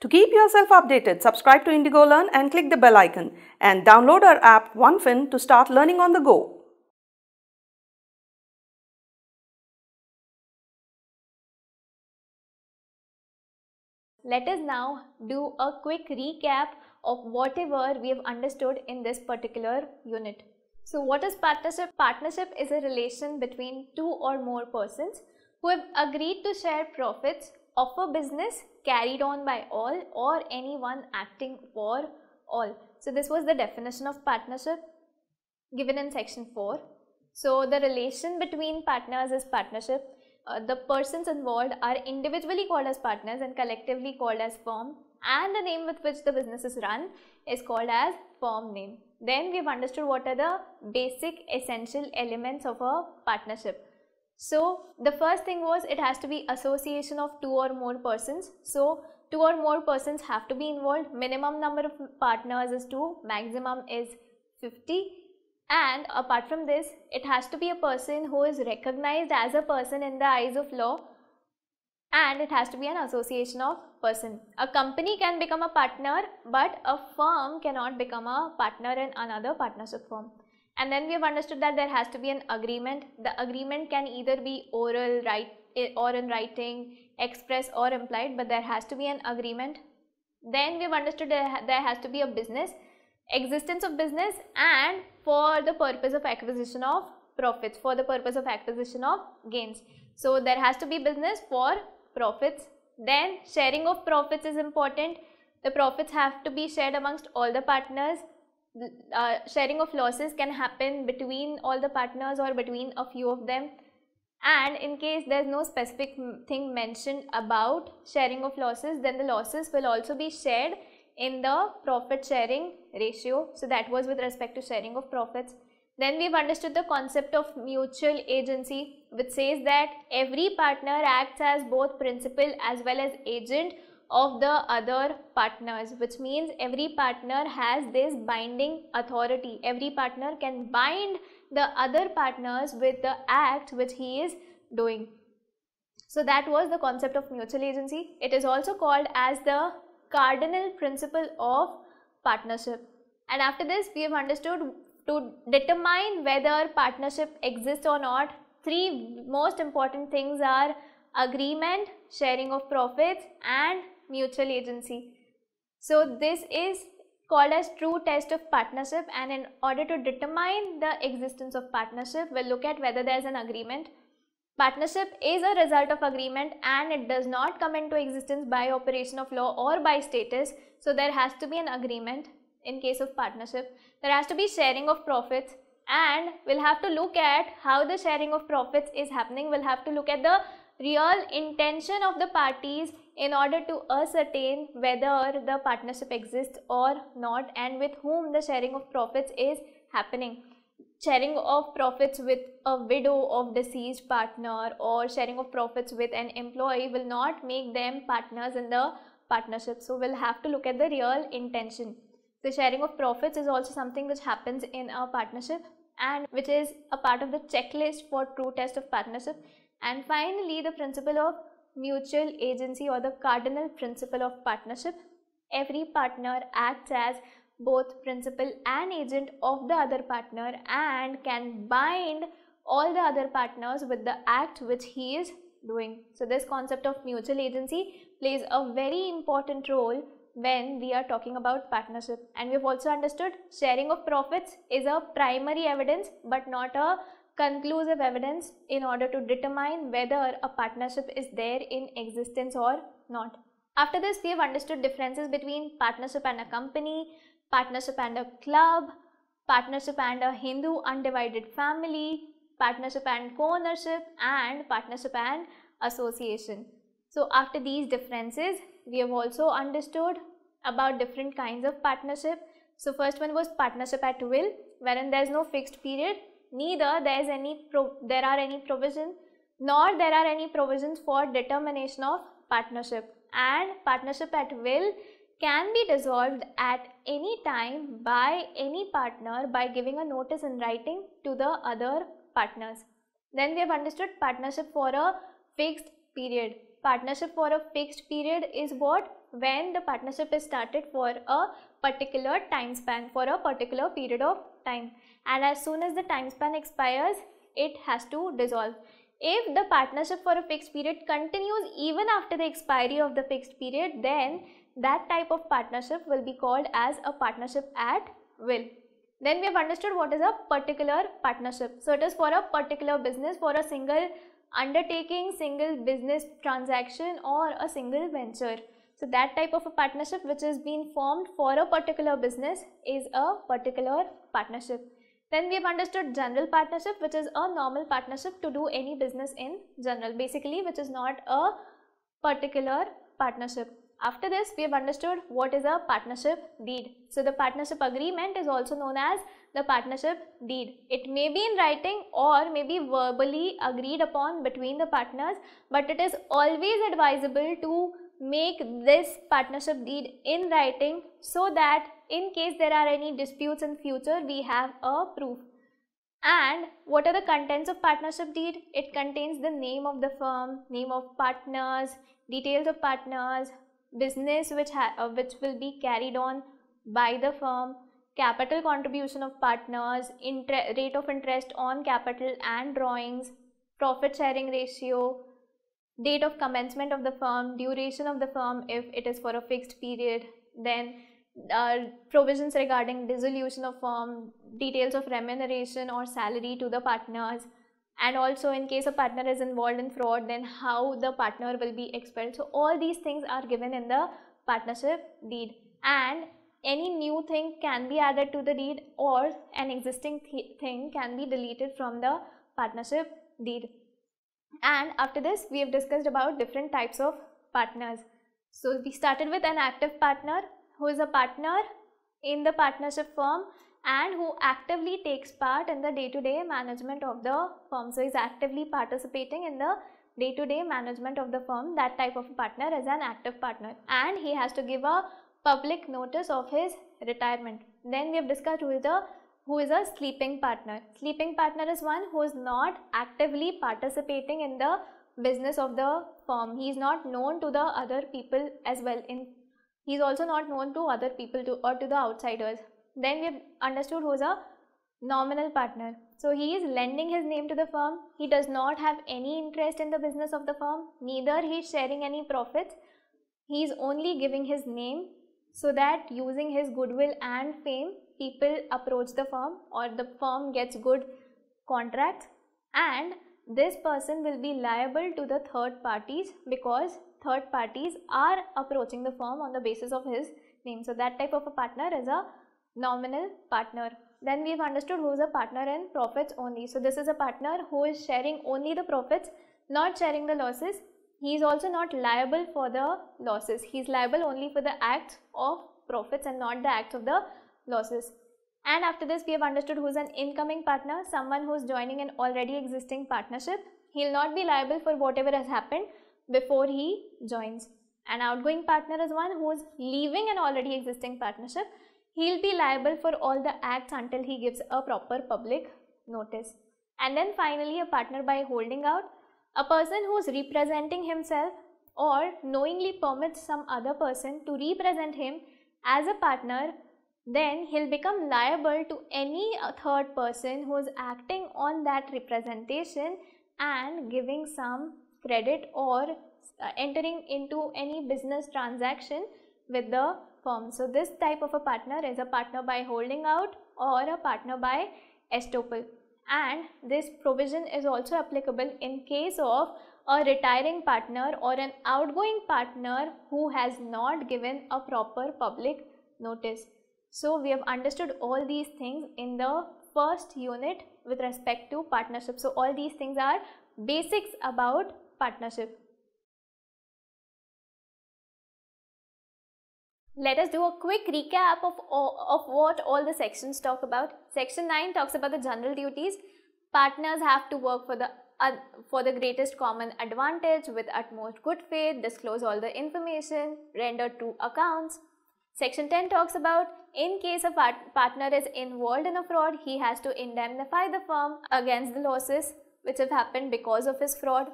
To keep yourself updated, subscribe to Indigo Learn and click the bell icon and download our app OneFin to start learning on the go. Let us now do a quick recap of whatever we have understood in this particular unit. So what is partnership? Partnership is a relation between two or more persons who have agreed to share profits of a business carried on by all or anyone acting for all. So this was the definition of partnership given in section 4. So the relation between partners is partnership. Uh, the persons involved are individually called as partners and collectively called as firm and the name with which the business is run is called as firm name. Then we have understood what are the basic essential elements of a partnership. So the first thing was it has to be association of two or more persons. So two or more persons have to be involved. Minimum number of partners is 2, maximum is 50 and apart from this it has to be a person who is recognized as a person in the eyes of law and it has to be an association of person. A company can become a partner but a firm cannot become a partner in another partnership firm. And then we have understood that there has to be an agreement. The agreement can either be oral, write, eh, or in writing, express or implied but there has to be an agreement. Then we have understood that there has to be a business, existence of business and for the purpose of acquisition of profits, for the purpose of acquisition of gains. So there has to be business for profits. Then sharing of profits is important. The profits have to be shared amongst all the partners. Uh, sharing of losses can happen between all the partners or between a few of them. And in case there is no specific thing mentioned about sharing of losses, then the losses will also be shared in the profit sharing ratio. So that was with respect to sharing of profits. Then we've understood the concept of mutual agency which says that every partner acts as both principal as well as agent of the other partners which means every partner has this binding authority. Every partner can bind the other partners with the act which he is doing. So that was the concept of mutual agency. It is also called as the cardinal principle of partnership. And after this we have understood to determine whether partnership exists or not, three most important things are agreement, sharing of profits and mutual agency. So this is called as true test of partnership and in order to determine the existence of partnership, we'll look at whether there is an agreement. Partnership is a result of agreement and it does not come into existence by operation of law or by status. So there has to be an agreement in case of partnership. There has to be sharing of profits and we'll have to look at how the sharing of profits is happening. We'll have to look at the real intention of the parties in order to ascertain whether the partnership exists or not and with whom the sharing of profits is happening. Sharing of profits with a widow of deceased partner or sharing of profits with an employee will not make them partners in the partnership. So we'll have to look at the real intention. The sharing of profits is also something which happens in a partnership and which is a part of the checklist for true test of partnership. And finally, the principle of mutual agency or the cardinal principle of partnership. Every partner acts as both principal and agent of the other partner and can bind all the other partners with the act which he is doing. So this concept of mutual agency plays a very important role when we are talking about partnership and we've also understood sharing of profits is a primary evidence but not a conclusive evidence in order to determine whether a partnership is there in existence or not. After this we have understood differences between partnership and a company, partnership and a club, partnership and a Hindu undivided family, partnership and co-ownership and partnership and association. So after these differences we have also understood about different kinds of partnership. So first one was partnership at will wherein there is no fixed period neither there is any there are any provision nor there are any provisions for determination of partnership and partnership at will can be dissolved at any time by any partner by giving a notice in writing to the other partners. Then we have understood partnership for a fixed period partnership for a fixed period is what when the partnership is started for a particular time span, for a particular period of time. And as soon as the time span expires, it has to dissolve. If the partnership for a fixed period continues even after the expiry of the fixed period, then that type of partnership will be called as a partnership at will. Then we have understood what is a particular partnership. So it is for a particular business, for a single undertaking, single business transaction or a single venture. So that type of a partnership which is being formed for a particular business is a particular partnership. Then we have understood general partnership which is a normal partnership to do any business in general basically which is not a particular partnership. After this, we have understood what is a partnership deed. So, the partnership agreement is also known as the partnership deed. It may be in writing or may be verbally agreed upon between the partners, but it is always advisable to make this partnership deed in writing so that in case there are any disputes in future, we have a proof. And what are the contents of partnership deed? It contains the name of the firm, name of partners, details of partners, business which, uh, which will be carried on by the firm, capital contribution of partners, rate of interest on capital and drawings, profit sharing ratio, date of commencement of the firm, duration of the firm if it is for a fixed period, then uh, provisions regarding dissolution of firm, details of remuneration or salary to the partners, and also in case a partner is involved in fraud then how the partner will be expelled. So all these things are given in the partnership deed. And any new thing can be added to the deed or an existing th thing can be deleted from the partnership deed. And after this we have discussed about different types of partners. So we started with an active partner who is a partner in the partnership firm and who actively takes part in the day-to-day -day management of the firm. So, is actively participating in the day-to-day -day management of the firm. That type of partner is an active partner and he has to give a public notice of his retirement. Then we have discussed who is the who is a sleeping partner. Sleeping partner is one who is not actively participating in the business of the firm. He is not known to the other people as well. In he is also not known to other people to or to the outsiders. Then we have understood who is a nominal partner. So he is lending his name to the firm. He does not have any interest in the business of the firm. Neither he is sharing any profits. He is only giving his name so that using his goodwill and fame, people approach the firm or the firm gets good contracts and this person will be liable to the third parties because third parties are approaching the firm on the basis of his name. So that type of a partner is a nominal partner. Then we've understood who is a partner in profits only. So this is a partner who is sharing only the profits, not sharing the losses. He is also not liable for the losses. He is liable only for the acts of profits and not the acts of the losses. And after this, we have understood who is an incoming partner, someone who is joining an already existing partnership. He will not be liable for whatever has happened before he joins. An outgoing partner is one who is leaving an already existing partnership he'll be liable for all the acts until he gives a proper public notice. And then finally a partner by holding out, a person who is representing himself or knowingly permits some other person to represent him as a partner then he'll become liable to any third person who is acting on that representation and giving some credit or uh, entering into any business transaction with the firm. So this type of a partner is a partner by holding out or a partner by estoppel and this provision is also applicable in case of a retiring partner or an outgoing partner who has not given a proper public notice. So we have understood all these things in the first unit with respect to partnership. So all these things are basics about partnership. Let us do a quick recap of, of what all the sections talk about. Section 9 talks about the general duties. Partners have to work for the uh, for the greatest common advantage with utmost good faith, disclose all the information, render true accounts. Section 10 talks about in case a part partner is involved in a fraud, he has to indemnify the firm against the losses which have happened because of his fraud.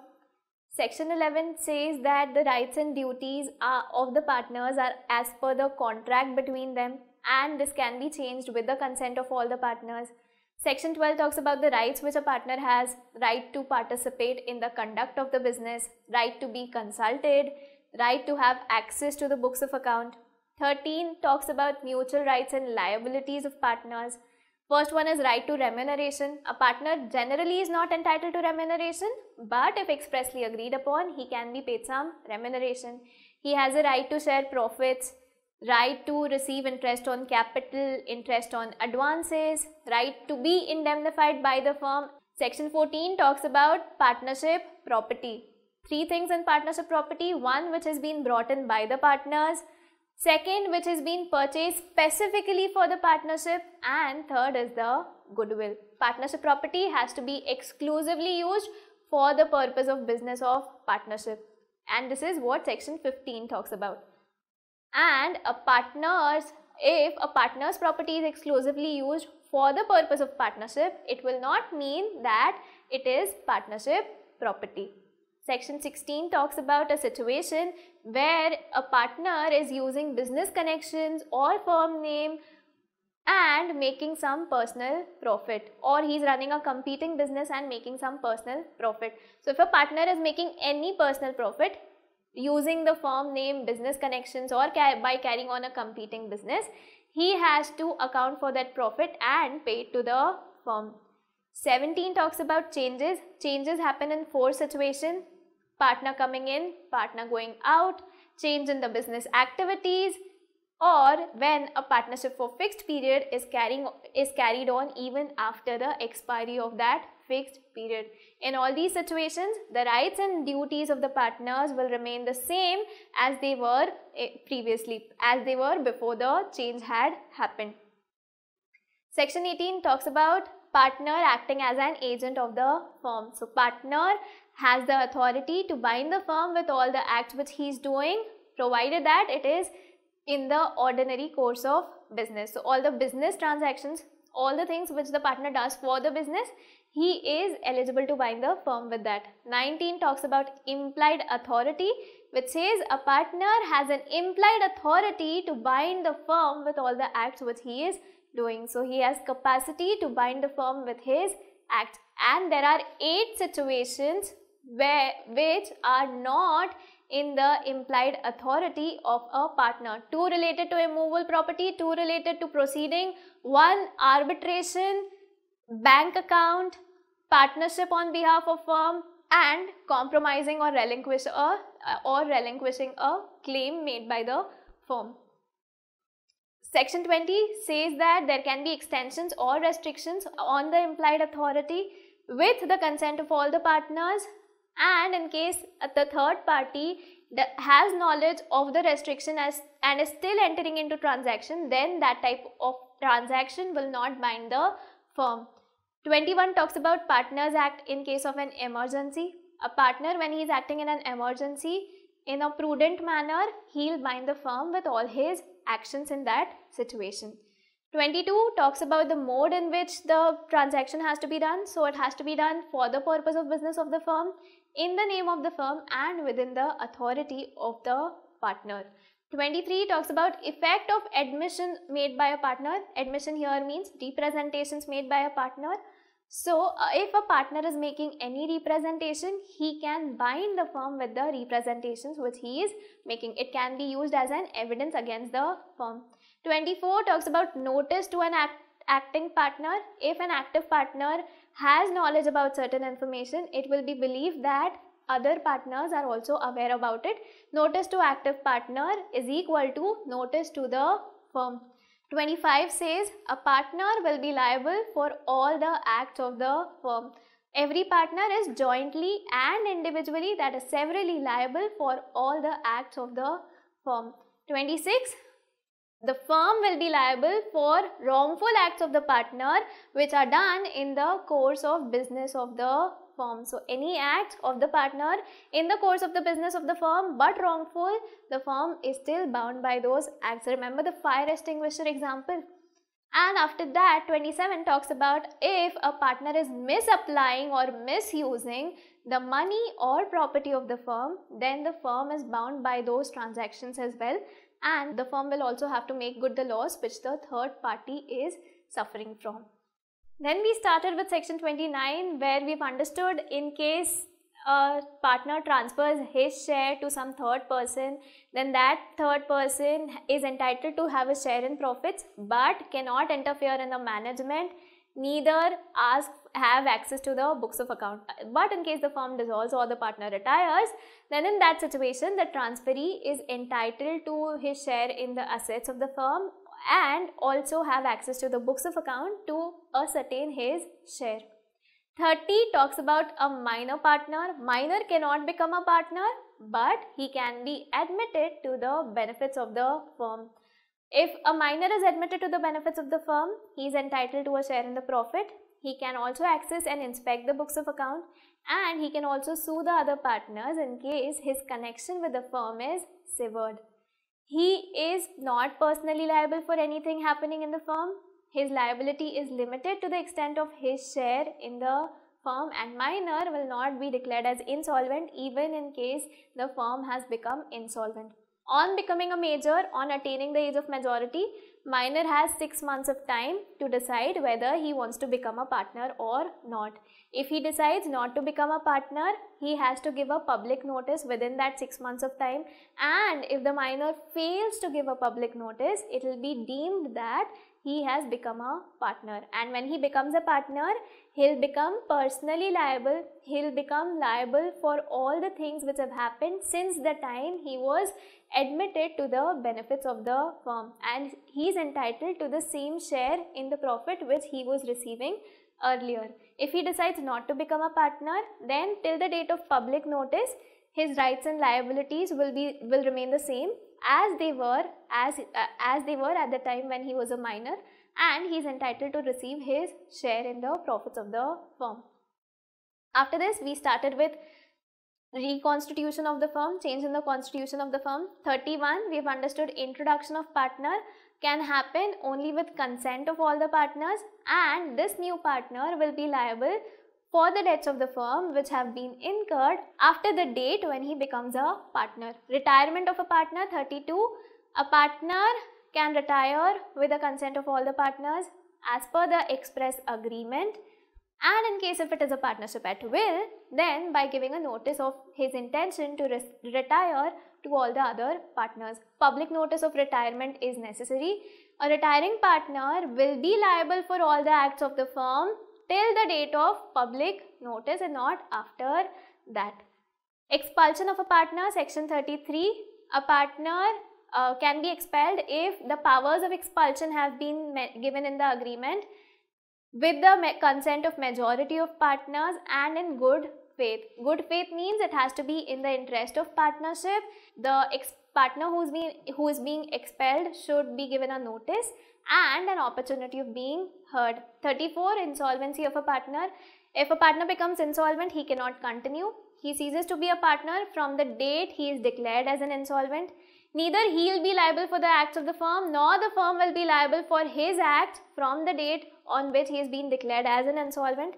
Section 11 says that the rights and duties are, of the partners are as per the contract between them and this can be changed with the consent of all the partners. Section 12 talks about the rights which a partner has, right to participate in the conduct of the business, right to be consulted, right to have access to the books of account. 13 talks about mutual rights and liabilities of partners. First one is right to remuneration. A partner generally is not entitled to remuneration, but if expressly agreed upon, he can be paid some remuneration. He has a right to share profits, right to receive interest on capital, interest on advances, right to be indemnified by the firm. Section 14 talks about partnership property. Three things in partnership property. One which has been brought in by the partners, Second, which has been purchased specifically for the partnership. And third is the goodwill. Partnership property has to be exclusively used for the purpose of business of partnership. And this is what section 15 talks about. And a partner's, if a partner's property is exclusively used for the purpose of partnership, it will not mean that it is partnership property. Section 16 talks about a situation where a partner is using business connections or firm name and making some personal profit or he's running a competing business and making some personal profit. So if a partner is making any personal profit using the firm name, business connections or by carrying on a competing business, he has to account for that profit and pay to the firm. 17 talks about changes. Changes happen in four situations partner coming in, partner going out, change in the business activities, or when a partnership for fixed period is carrying is carried on even after the expiry of that fixed period. In all these situations, the rights and duties of the partners will remain the same as they were eh, previously, as they were before the change had happened. Section 18 talks about partner acting as an agent of the firm. So, partner has the authority to bind the firm with all the acts which he is doing provided that it is in the ordinary course of business. So, all the business transactions, all the things which the partner does for the business, he is eligible to bind the firm with that. 19 talks about implied authority which says a partner has an implied authority to bind the firm with all the acts which he is doing. So, he has capacity to bind the firm with his act. and there are 8 situations where, which are not in the implied authority of a partner. Two related to immovable property, two related to proceeding, one arbitration, bank account, partnership on behalf of firm and compromising or relinquish a, or relinquishing a claim made by the firm. Section 20 says that there can be extensions or restrictions on the implied authority with the consent of all the partners and in case uh, the third party has knowledge of the restriction as and is still entering into transaction then that type of transaction will not bind the firm. 21 talks about partners act in case of an emergency. A partner when he is acting in an emergency in a prudent manner he'll bind the firm with all his actions in that situation. 22 talks about the mode in which the transaction has to be done. So, it has to be done for the purpose of business of the firm in the name of the firm and within the authority of the partner. 23 talks about effect of admission made by a partner. Admission here means representations made by a partner. So, uh, if a partner is making any representation, he can bind the firm with the representations which he is making. It can be used as an evidence against the firm. 24 talks about notice to an act acting partner. If an active partner has knowledge about certain information, it will be believed that other partners are also aware about it. Notice to active partner is equal to notice to the firm. 25 says a partner will be liable for all the acts of the firm. Every partner is jointly and individually that is severally liable for all the acts of the firm. 26 the firm will be liable for wrongful acts of the partner which are done in the course of business of the firm. So, any act of the partner in the course of the business of the firm but wrongful, the firm is still bound by those acts. Remember the fire extinguisher example. And after that, 27 talks about if a partner is misapplying or misusing the money or property of the firm, then the firm is bound by those transactions as well. And the firm will also have to make good the loss which the third party is suffering from. Then we started with section 29 where we've understood in case a partner transfers his share to some third person, then that third person is entitled to have a share in profits but cannot interfere in the management, neither ask have access to the books of account. But in case the firm dissolves or the partner retires, then in that situation the transferee is entitled to his share in the assets of the firm and also have access to the books of account to ascertain his share. 30 talks about a minor partner. Minor cannot become a partner but he can be admitted to the benefits of the firm. If a minor is admitted to the benefits of the firm, he is entitled to a share in the profit. He can also access and inspect the books of account and he can also sue the other partners in case his connection with the firm is severed. He is not personally liable for anything happening in the firm. His liability is limited to the extent of his share in the firm and minor will not be declared as insolvent even in case the firm has become insolvent. On becoming a major, on attaining the age of majority, minor has 6 months of time to decide whether he wants to become a partner or not. If he decides not to become a partner, he has to give a public notice within that 6 months of time. And if the minor fails to give a public notice, it will be deemed that he has become a partner. And when he becomes a partner, he'll become personally liable, he'll become liable for all the things which have happened since the time he was admitted to the benefits of the firm and he is entitled to the same share in the profit which he was receiving earlier. If he decides not to become a partner, then till the date of public notice, his rights and liabilities will be will remain the same as they were as uh, as they were at the time when he was a minor and he is entitled to receive his share in the profits of the firm. After this, we started with reconstitution of the firm, change in the constitution of the firm. 31, we have understood introduction of partner can happen only with consent of all the partners and this new partner will be liable for the debts of the firm which have been incurred after the date when he becomes a partner. Retirement of a partner 32. A partner can retire with the consent of all the partners as per the express agreement and in case if it is a partnership at will then by giving a notice of his intention to retire to all the other partners. Public notice of retirement is necessary. A retiring partner will be liable for all the acts of the firm till the date of public notice and not after that. Expulsion of a partner, section 33. A partner uh, can be expelled if the powers of expulsion have been given in the agreement with the consent of majority of partners and in good faith. Good faith means it has to be in the interest of partnership. The partner who's being, who is being expelled should be given a notice and an opportunity of being heard. 34. Insolvency of a partner. If a partner becomes insolvent, he cannot continue. He ceases to be a partner from the date he is declared as an insolvent. Neither he will be liable for the acts of the firm nor the firm will be liable for his acts from the date on which he has been declared as an insolvent.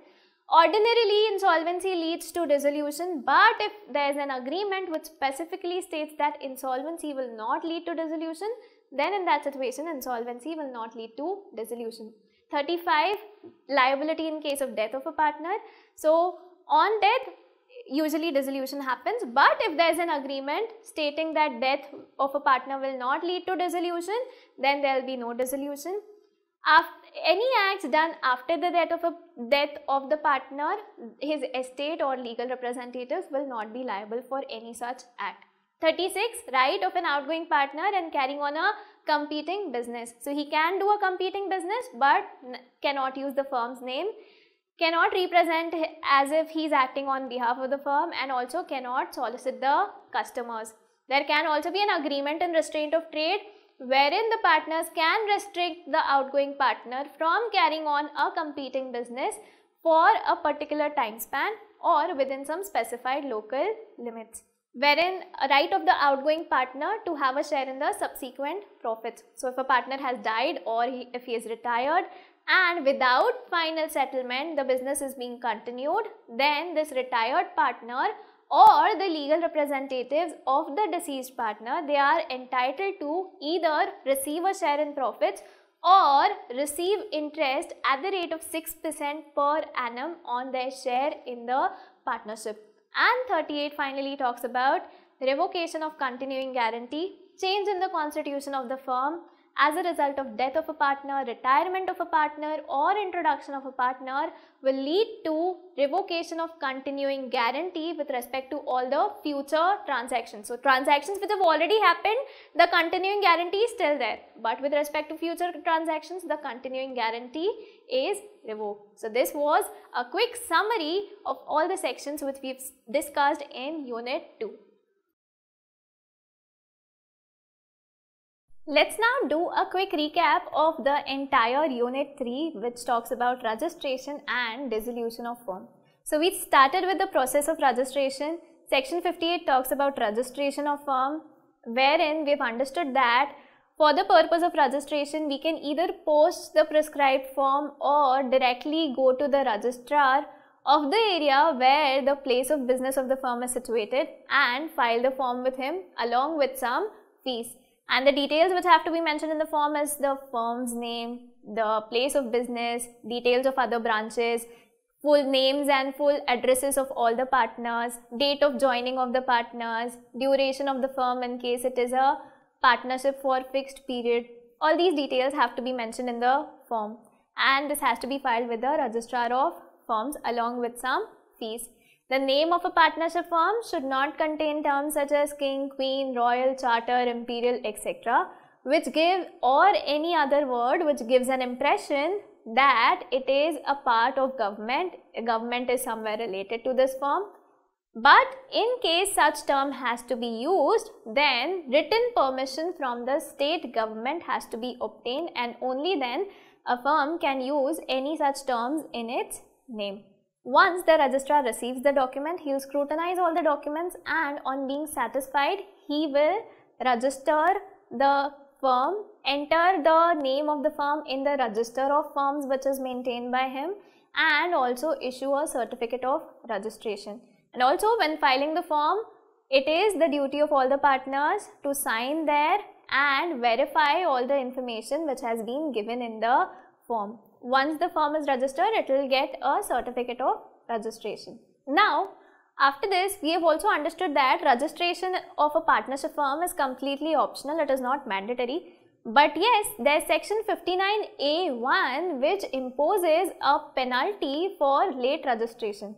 Ordinarily, insolvency leads to dissolution, but if there is an agreement which specifically states that insolvency will not lead to dissolution, then in that situation, insolvency will not lead to dissolution. 35. Liability in case of death of a partner. So, on death, usually dissolution happens, but if there is an agreement stating that death of a partner will not lead to dissolution, then there will be no dissolution. After, any acts done after the death of a death of the partner, his estate or legal representatives will not be liable for any such act. 36. Right of an outgoing partner and carrying on a competing business. So he can do a competing business but cannot use the firm's name, cannot represent as if he is acting on behalf of the firm and also cannot solicit the customers. There can also be an agreement in restraint of trade wherein the partners can restrict the outgoing partner from carrying on a competing business for a particular time span or within some specified local limits. wherein a right of the outgoing partner to have a share in the subsequent profits. So if a partner has died or he, if he is retired and without final settlement the business is being continued, then this retired partner or the legal representatives of the deceased partner, they are entitled to either receive a share in profits or receive interest at the rate of 6% per annum on their share in the partnership. And 38 finally talks about revocation of continuing guarantee, change in the constitution of the firm, as a result of death of a partner, retirement of a partner or introduction of a partner will lead to revocation of continuing guarantee with respect to all the future transactions. So, transactions which have already happened, the continuing guarantee is still there. But with respect to future transactions, the continuing guarantee is revoked. So, this was a quick summary of all the sections which we've discussed in Unit 2. Let's now do a quick recap of the entire unit 3 which talks about registration and dissolution of firm. So we started with the process of registration. Section 58 talks about registration of firm wherein we've understood that for the purpose of registration we can either post the prescribed form or directly go to the registrar of the area where the place of business of the firm is situated and file the form with him along with some fees. And the details which have to be mentioned in the form is the firm's name, the place of business, details of other branches, full names and full addresses of all the partners, date of joining of the partners, duration of the firm in case it is a partnership for fixed period. All these details have to be mentioned in the form and this has to be filed with the registrar of firms along with some fees. The name of a partnership firm should not contain terms such as king, queen, royal, charter, imperial, etc. which give or any other word which gives an impression that it is a part of government, government is somewhere related to this firm. But in case such term has to be used, then written permission from the state government has to be obtained and only then a firm can use any such terms in its name. Once the registrar receives the document, he will scrutinize all the documents and on being satisfied, he will register the firm, enter the name of the firm in the register of firms which is maintained by him and also issue a certificate of registration. And also when filing the form, it is the duty of all the partners to sign there and verify all the information which has been given in the form. Once the firm is registered, it will get a certificate of registration. Now, after this, we have also understood that registration of a partnership firm is completely optional, it is not mandatory. But yes, there is section 59A1 which imposes a penalty for late registration.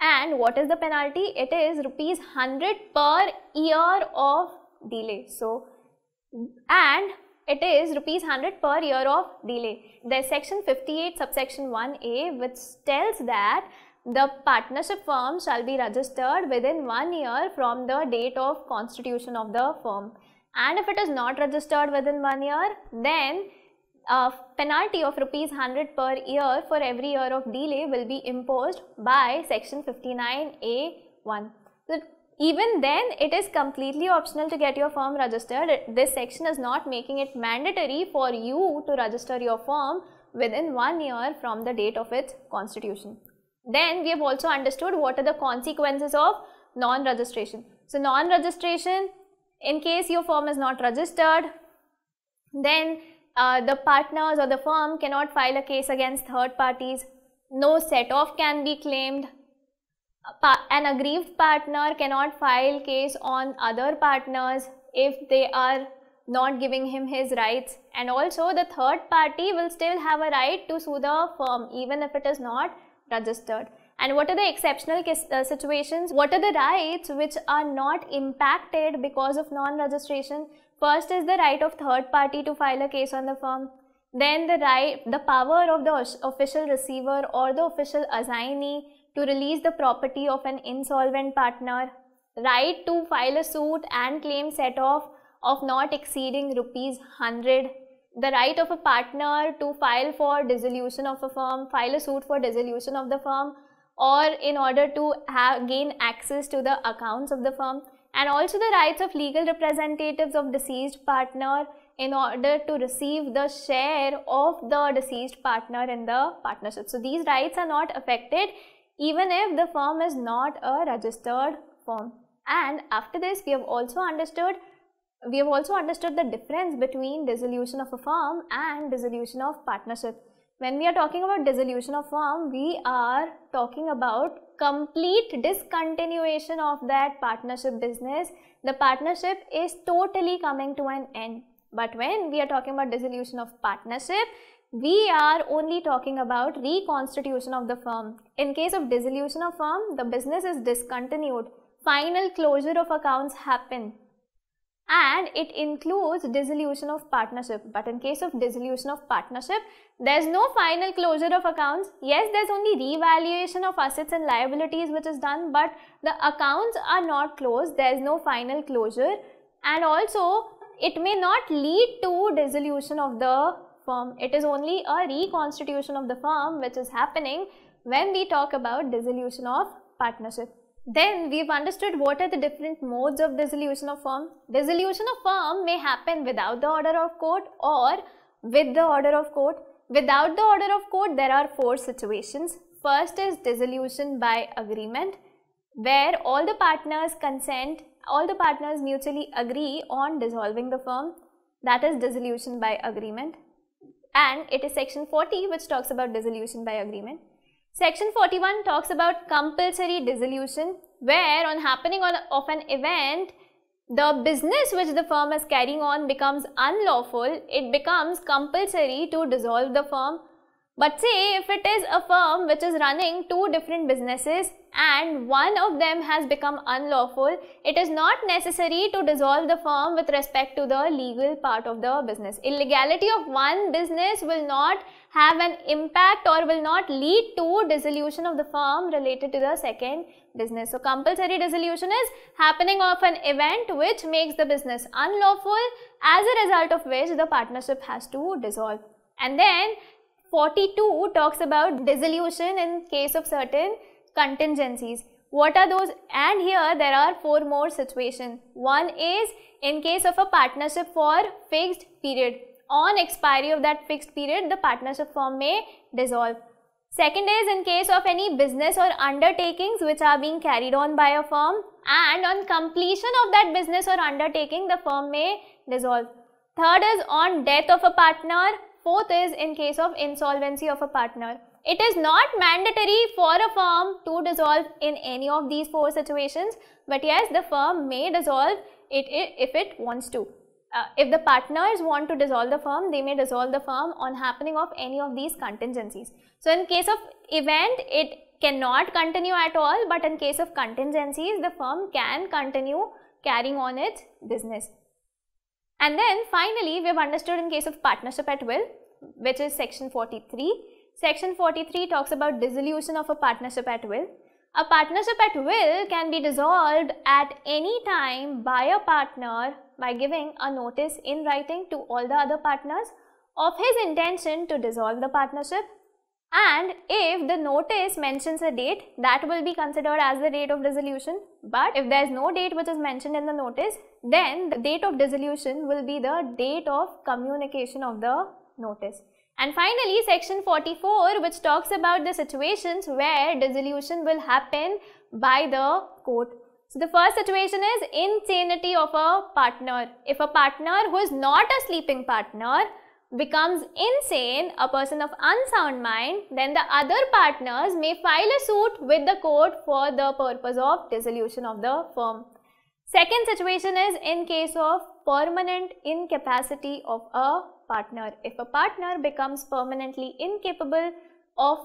And what is the penalty? It is rupees 100 per year of delay. So, and it is rupees 100 per year of delay. There is section 58 subsection 1a which tells that the partnership firm shall be registered within one year from the date of constitution of the firm. And if it is not registered within one year, then a penalty of rupees 100 per year for every year of delay will be imposed by section 59A1. So even then it is completely optional to get your firm registered. This section is not making it mandatory for you to register your firm within one year from the date of its constitution. Then we have also understood what are the consequences of non-registration. So non-registration, in case your firm is not registered, then uh, the partners or the firm cannot file a case against third parties. No set off can be claimed an aggrieved partner cannot file case on other partners if they are not giving him his rights and also the third party will still have a right to sue the firm even if it is not registered. And what are the exceptional uh, situations? What are the rights which are not impacted because of non-registration? First is the right of third party to file a case on the firm. Then the right, the power of the official receiver or the official assignee to release the property of an insolvent partner, right to file a suit and claim set off of not exceeding rupees 100, the right of a partner to file for dissolution of a firm, file a suit for dissolution of the firm or in order to have, gain access to the accounts of the firm and also the rights of legal representatives of deceased partner in order to receive the share of the deceased partner in the partnership. So these rights are not affected even if the firm is not a registered firm. And after this we have also understood we have also understood the difference between dissolution of a firm and dissolution of partnership. When we are talking about dissolution of firm, we are talking about complete discontinuation of that partnership business. The partnership is totally coming to an end. But when we are talking about dissolution of partnership, we are only talking about reconstitution of the firm. In case of dissolution of firm, the business is discontinued. Final closure of accounts happen and it includes dissolution of partnership. But in case of dissolution of partnership, there's no final closure of accounts. Yes, there's only revaluation of assets and liabilities which is done, but the accounts are not closed. There's no final closure and also it may not lead to dissolution of the firm. It is only a reconstitution of the firm which is happening when we talk about dissolution of partnership. Then we've understood what are the different modes of dissolution of firm. Dissolution of firm may happen without the order of court or with the order of court. Without the order of court, there are four situations. First is dissolution by agreement, where all the partners consent, all the partners mutually agree on dissolving the firm. That is dissolution by agreement. And it is section 40 which talks about dissolution by agreement. Section 41 talks about compulsory dissolution where on happening of an event, the business which the firm is carrying on becomes unlawful, it becomes compulsory to dissolve the firm but say if it is a firm which is running two different businesses and one of them has become unlawful, it is not necessary to dissolve the firm with respect to the legal part of the business. Illegality of one business will not have an impact or will not lead to dissolution of the firm related to the second business. So, compulsory dissolution is happening of an event which makes the business unlawful as a result of which the partnership has to dissolve. And then 42 talks about dissolution in case of certain contingencies. What are those? And here there are four more situations. One is in case of a partnership for fixed period. On expiry of that fixed period, the partnership firm may dissolve. Second is in case of any business or undertakings which are being carried on by a firm and on completion of that business or undertaking, the firm may dissolve. Third is on death of a partner Fourth is in case of insolvency of a partner. It is not mandatory for a firm to dissolve in any of these four situations, but yes, the firm may dissolve it if it wants to. Uh, if the partners want to dissolve the firm, they may dissolve the firm on happening of any of these contingencies. So, in case of event, it cannot continue at all, but in case of contingencies, the firm can continue carrying on its business. And then finally, we have understood in case of partnership at will, which is section 43. Section 43 talks about dissolution of a partnership at will. A partnership at will can be dissolved at any time by a partner by giving a notice in writing to all the other partners of his intention to dissolve the partnership and if the notice mentions a date that will be considered as the date of dissolution but if there is no date which is mentioned in the notice then the date of dissolution will be the date of communication of the notice. And finally section 44 which talks about the situations where dissolution will happen by the court. So the first situation is insanity of a partner. If a partner who is not a sleeping partner becomes insane, a person of unsound mind, then the other partners may file a suit with the court for the purpose of dissolution of the firm. Second situation is in case of permanent incapacity of a partner. If a partner becomes permanently incapable of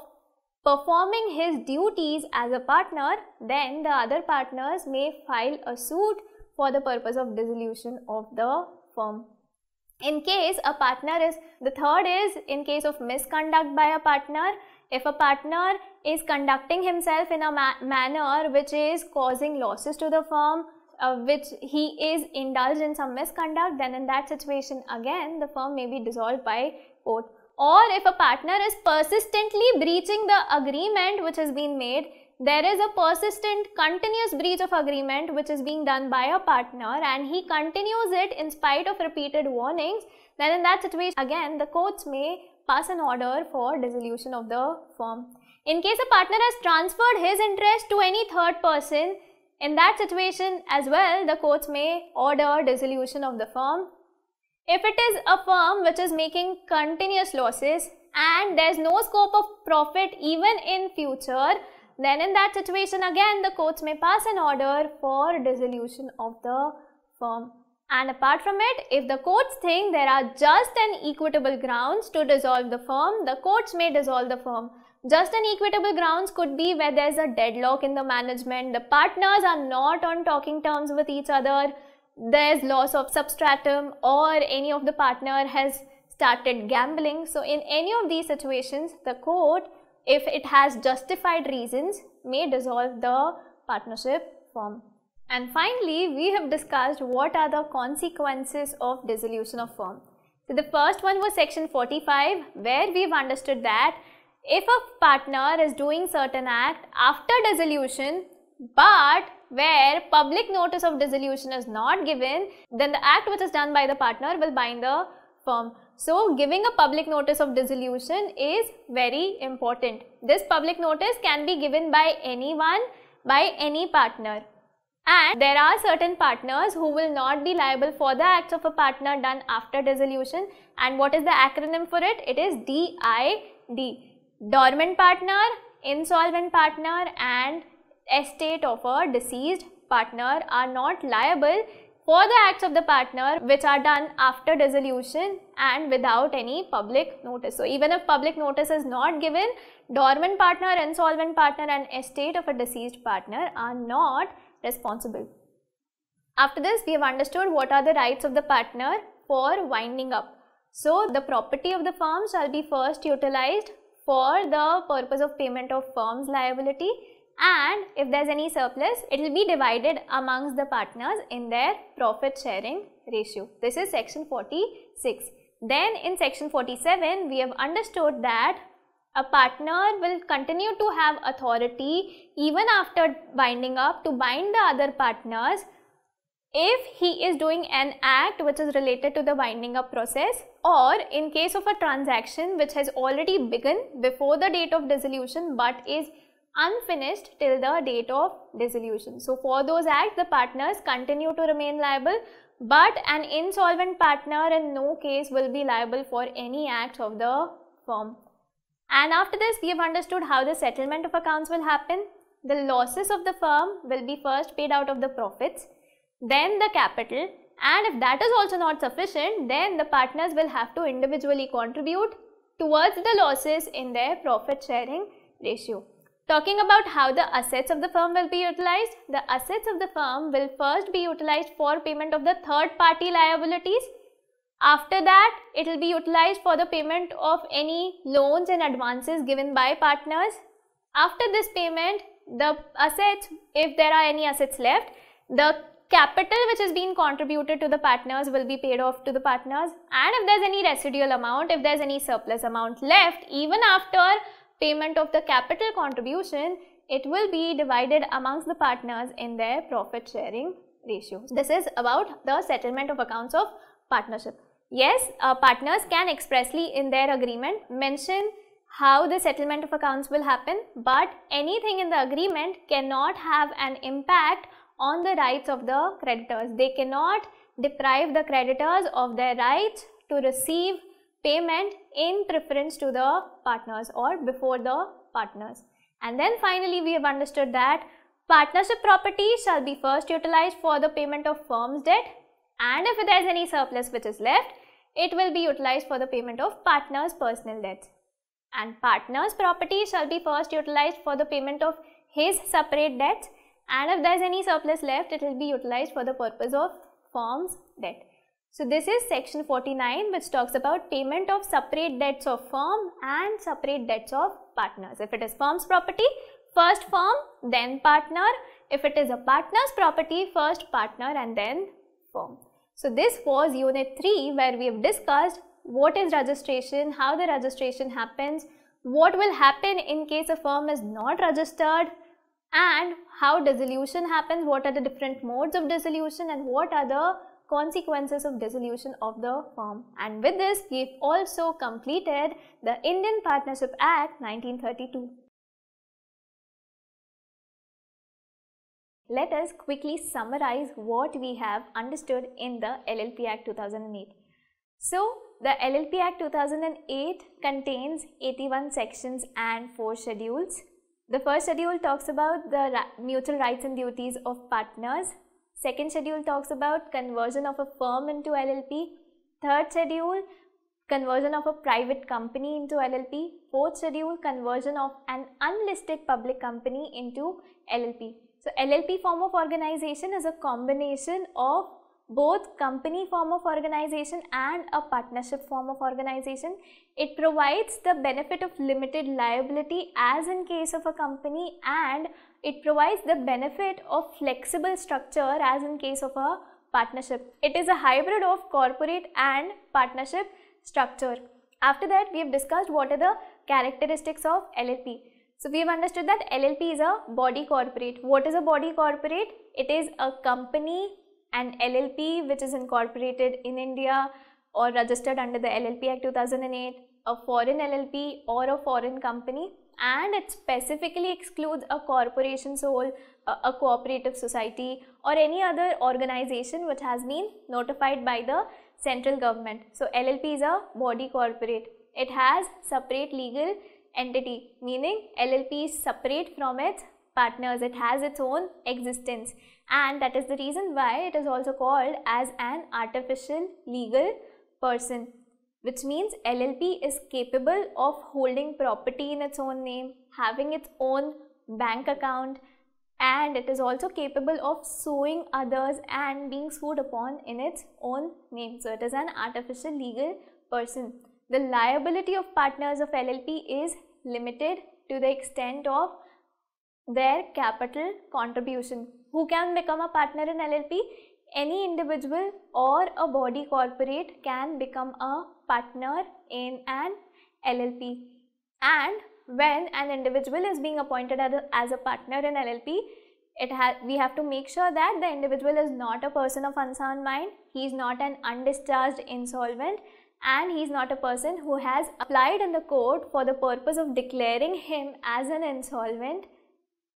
performing his duties as a partner, then the other partners may file a suit for the purpose of dissolution of the firm. In case a partner is, the third is in case of misconduct by a partner, if a partner is conducting himself in a ma manner which is causing losses to the firm, uh, which he is indulged in some misconduct, then in that situation again the firm may be dissolved by court. Or if a partner is persistently breaching the agreement which has been made, there is a persistent continuous breach of agreement which is being done by a partner and he continues it in spite of repeated warnings, then in that situation again the courts may pass an order for dissolution of the firm. In case a partner has transferred his interest to any third person, in that situation as well the courts may order dissolution of the firm. If it is a firm which is making continuous losses and there is no scope of profit even in future, then in that situation again the courts may pass an order for dissolution of the firm. And apart from it, if the courts think there are just and equitable grounds to dissolve the firm, the courts may dissolve the firm. Just and equitable grounds could be where there is a deadlock in the management, the partners are not on talking terms with each other, there is loss of substratum or any of the partner has started gambling. So in any of these situations, the court if it has justified reasons, may dissolve the partnership firm. And finally, we have discussed what are the consequences of dissolution of firm. So the first one was section 45 where we've understood that if a partner is doing certain act after dissolution but where public notice of dissolution is not given then the act which is done by the partner will bind the firm. So, giving a public notice of dissolution is very important. This public notice can be given by anyone, by any partner. And there are certain partners who will not be liable for the acts of a partner done after dissolution. And what is the acronym for it? It is DID. Dormant partner, insolvent partner and estate of a deceased partner are not liable for the acts of the partner which are done after dissolution and without any public notice. So, even if public notice is not given, dormant partner, insolvent partner and estate of a deceased partner are not responsible. After this, we have understood what are the rights of the partner for winding up. So, the property of the firm shall be first utilized for the purpose of payment of firm's liability and if there's any surplus, it will be divided amongst the partners in their profit sharing ratio. This is section 46. Then in section 47, we have understood that a partner will continue to have authority even after winding up to bind the other partners if he is doing an act which is related to the winding up process or in case of a transaction which has already begun before the date of dissolution but is unfinished till the date of dissolution. So, for those acts the partners continue to remain liable but an insolvent partner in no case will be liable for any acts of the firm. And after this we have understood how the settlement of accounts will happen. The losses of the firm will be first paid out of the profits, then the capital and if that is also not sufficient then the partners will have to individually contribute towards the losses in their profit sharing ratio. Talking about how the assets of the firm will be utilized, the assets of the firm will first be utilized for payment of the third party liabilities. After that, it will be utilized for the payment of any loans and advances given by partners. After this payment, the assets, if there are any assets left, the capital which has been contributed to the partners will be paid off to the partners and if there's any residual amount, if there's any surplus amount left, even after payment of the capital contribution, it will be divided amongst the partners in their profit sharing ratio. This is about the settlement of accounts of partnership. Yes, uh, partners can expressly in their agreement mention how the settlement of accounts will happen, but anything in the agreement cannot have an impact on the rights of the creditors. They cannot deprive the creditors of their rights to receive payment in preference to the partners or before the partners. And then finally we have understood that partnership property shall be first utilized for the payment of firm's debt and if there is any surplus which is left, it will be utilized for the payment of partner's personal debts. And partner's property shall be first utilized for the payment of his separate debts and if there is any surplus left, it will be utilized for the purpose of firm's debt. So this is section 49 which talks about payment of separate debts of firm and separate debts of partners. If it is firm's property, first firm, then partner. If it is a partner's property, first partner and then firm. So this was unit 3 where we have discussed what is registration, how the registration happens, what will happen in case a firm is not registered, and how dissolution happens, what are the different modes of dissolution and what are the consequences of dissolution of the firm. And with this, we've also completed the Indian Partnership Act 1932. Let us quickly summarize what we have understood in the LLP Act 2008. So, the LLP Act 2008 contains 81 sections and 4 schedules. The first schedule talks about the mutual rights and duties of partners. Second schedule talks about conversion of a firm into LLP. Third schedule, conversion of a private company into LLP. Fourth schedule, conversion of an unlisted public company into LLP. So, LLP form of organization is a combination of both company form of organization and a partnership form of organization. It provides the benefit of limited liability as in case of a company and it provides the benefit of flexible structure as in case of a partnership. It is a hybrid of corporate and partnership structure. After that, we have discussed what are the characteristics of LLP. So, we have understood that LLP is a body corporate. What is a body corporate? It is a company an LLP which is incorporated in India or registered under the LLP Act 2008, a foreign LLP or a foreign company and it specifically excludes a corporation sole, a, a cooperative society or any other organization which has been notified by the central government. So, LLP is a body corporate. It has separate legal entity meaning LLP is separate from its partners. It has its own existence and that is the reason why it is also called as an artificial legal person which means LLP is capable of holding property in its own name, having its own bank account and it is also capable of suing others and being sued upon in its own name. So, it is an artificial legal person. The liability of partners of LLP is limited to the extent of their capital contribution. Who can become a partner in LLP? Any individual or a body corporate can become a partner in an LLP. And when an individual is being appointed as a, partner in LLP, it has we have to make sure that the individual is not a person of unsound mind, he is not an undischarged insolvent and he is not a person who has applied in the court for the purpose of declaring him as an insolvent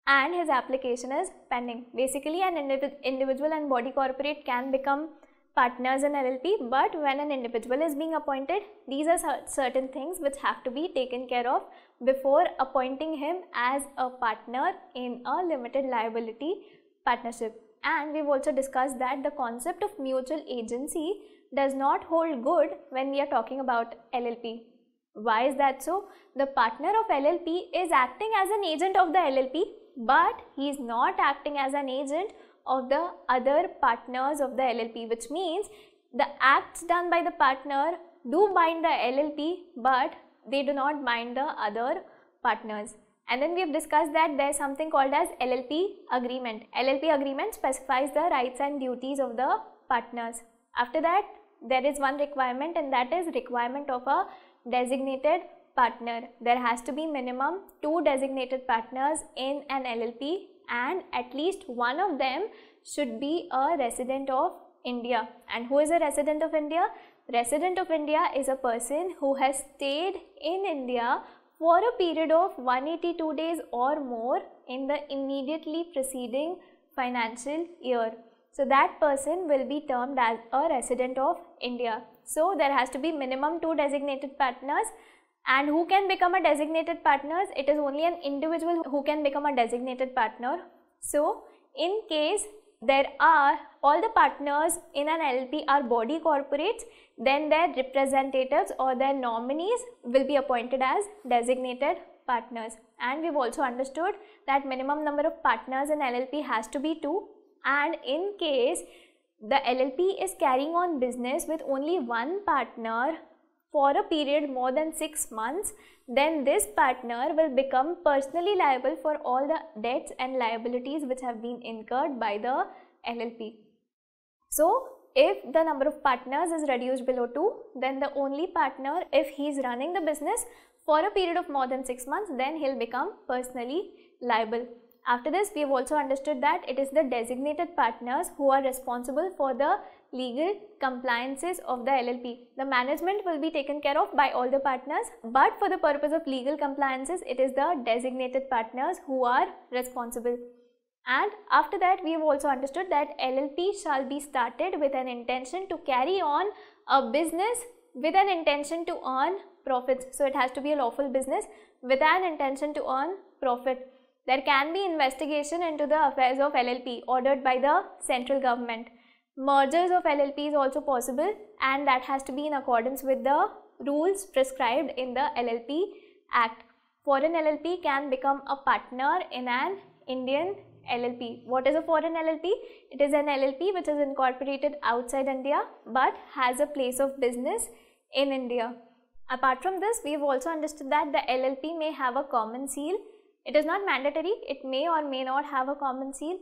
and his application is pending. Basically, an individual and body corporate can become partners in LLP, but when an individual is being appointed, these are certain things which have to be taken care of before appointing him as a partner in a limited liability partnership. And we've also discussed that the concept of mutual agency does not hold good when we are talking about LLP. Why is that so? The partner of LLP is acting as an agent of the LLP but he is not acting as an agent of the other partners of the LLP which means the acts done by the partner do bind the LLP but they do not bind the other partners. And then we have discussed that there is something called as LLP agreement. LLP agreement specifies the rights and duties of the partners. After that there is one requirement and that is requirement of a designated partner. There has to be minimum two designated partners in an LLP and at least one of them should be a resident of India. And who is a resident of India? Resident of India is a person who has stayed in India for a period of 182 days or more in the immediately preceding financial year. So that person will be termed as a resident of India. So there has to be minimum two designated partners and who can become a designated partners? It is only an individual who can become a designated partner. So, in case there are all the partners in an LP are body corporates, then their representatives or their nominees will be appointed as designated partners. And we've also understood that minimum number of partners in LLP has to be 2 and in case the LLP is carrying on business with only one partner for a period more than 6 months, then this partner will become personally liable for all the debts and liabilities which have been incurred by the LLP. So, if the number of partners is reduced below 2, then the only partner, if he is running the business for a period of more than 6 months, then he'll become personally liable. After this, we have also understood that it is the designated partners who are responsible for the legal compliances of the LLP. The management will be taken care of by all the partners, but for the purpose of legal compliances, it is the designated partners who are responsible. And after that, we have also understood that LLP shall be started with an intention to carry on a business with an intention to earn profits. So it has to be a lawful business with an intention to earn profit. There can be investigation into the affairs of LLP ordered by the central government. Mergers of LLP is also possible and that has to be in accordance with the rules prescribed in the LLP Act. Foreign LLP can become a partner in an Indian LLP. What is a foreign LLP? It is an LLP which is incorporated outside India but has a place of business in India. Apart from this, we have also understood that the LLP may have a common seal. It is not mandatory, it may or may not have a common seal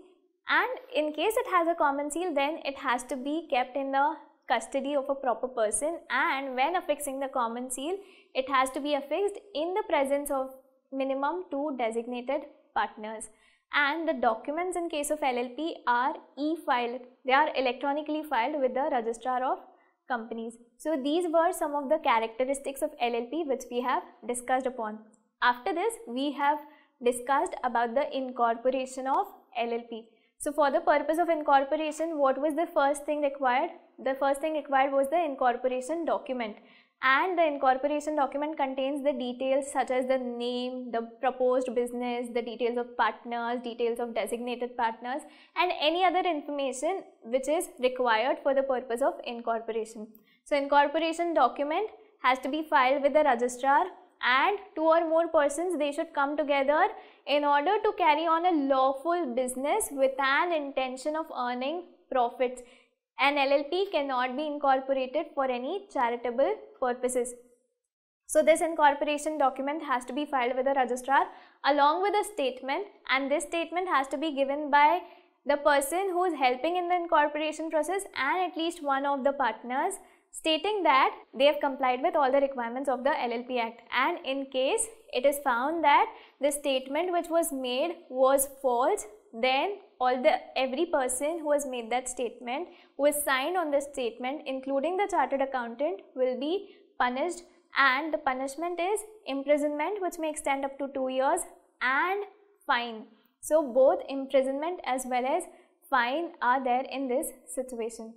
and in case it has a common seal then it has to be kept in the custody of a proper person and when affixing the common seal it has to be affixed in the presence of minimum two designated partners and the documents in case of LLP are e-filed. They are electronically filed with the registrar of companies. So these were some of the characteristics of LLP which we have discussed upon. After this we have discussed about the incorporation of LLP. So for the purpose of incorporation what was the first thing required? The first thing required was the incorporation document and the incorporation document contains the details such as the name, the proposed business, the details of partners, details of designated partners and any other information which is required for the purpose of incorporation. So incorporation document has to be filed with the registrar and two or more persons they should come together in order to carry on a lawful business with an intention of earning profits an LLP cannot be incorporated for any charitable purposes. So this incorporation document has to be filed with the registrar along with a statement and this statement has to be given by the person who is helping in the incorporation process and at least one of the partners stating that they have complied with all the requirements of the LLP Act and in case it is found that the statement which was made was false then all the every person who has made that statement who has signed on the statement including the chartered accountant will be punished and the punishment is imprisonment which may extend up to 2 years and fine. So both imprisonment as well as fine are there in this situation.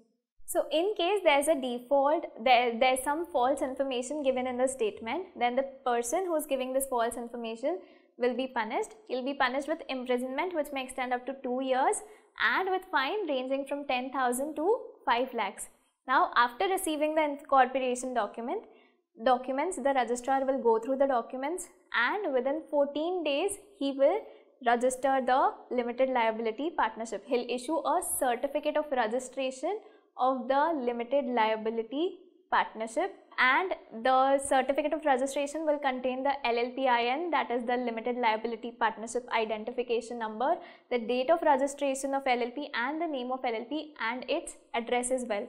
So in case there is a default, there there's some false information given in the statement, then the person who is giving this false information will be punished. He'll be punished with imprisonment which may extend up to 2 years and with fine ranging from 10,000 to 5 lakhs. Now after receiving the incorporation document, documents the registrar will go through the documents and within 14 days he will register the limited liability partnership. He'll issue a certificate of registration of the limited liability partnership and the certificate of registration will contain the LLPIN that is the limited liability partnership identification number, the date of registration of LLP and the name of LLP and its address as well.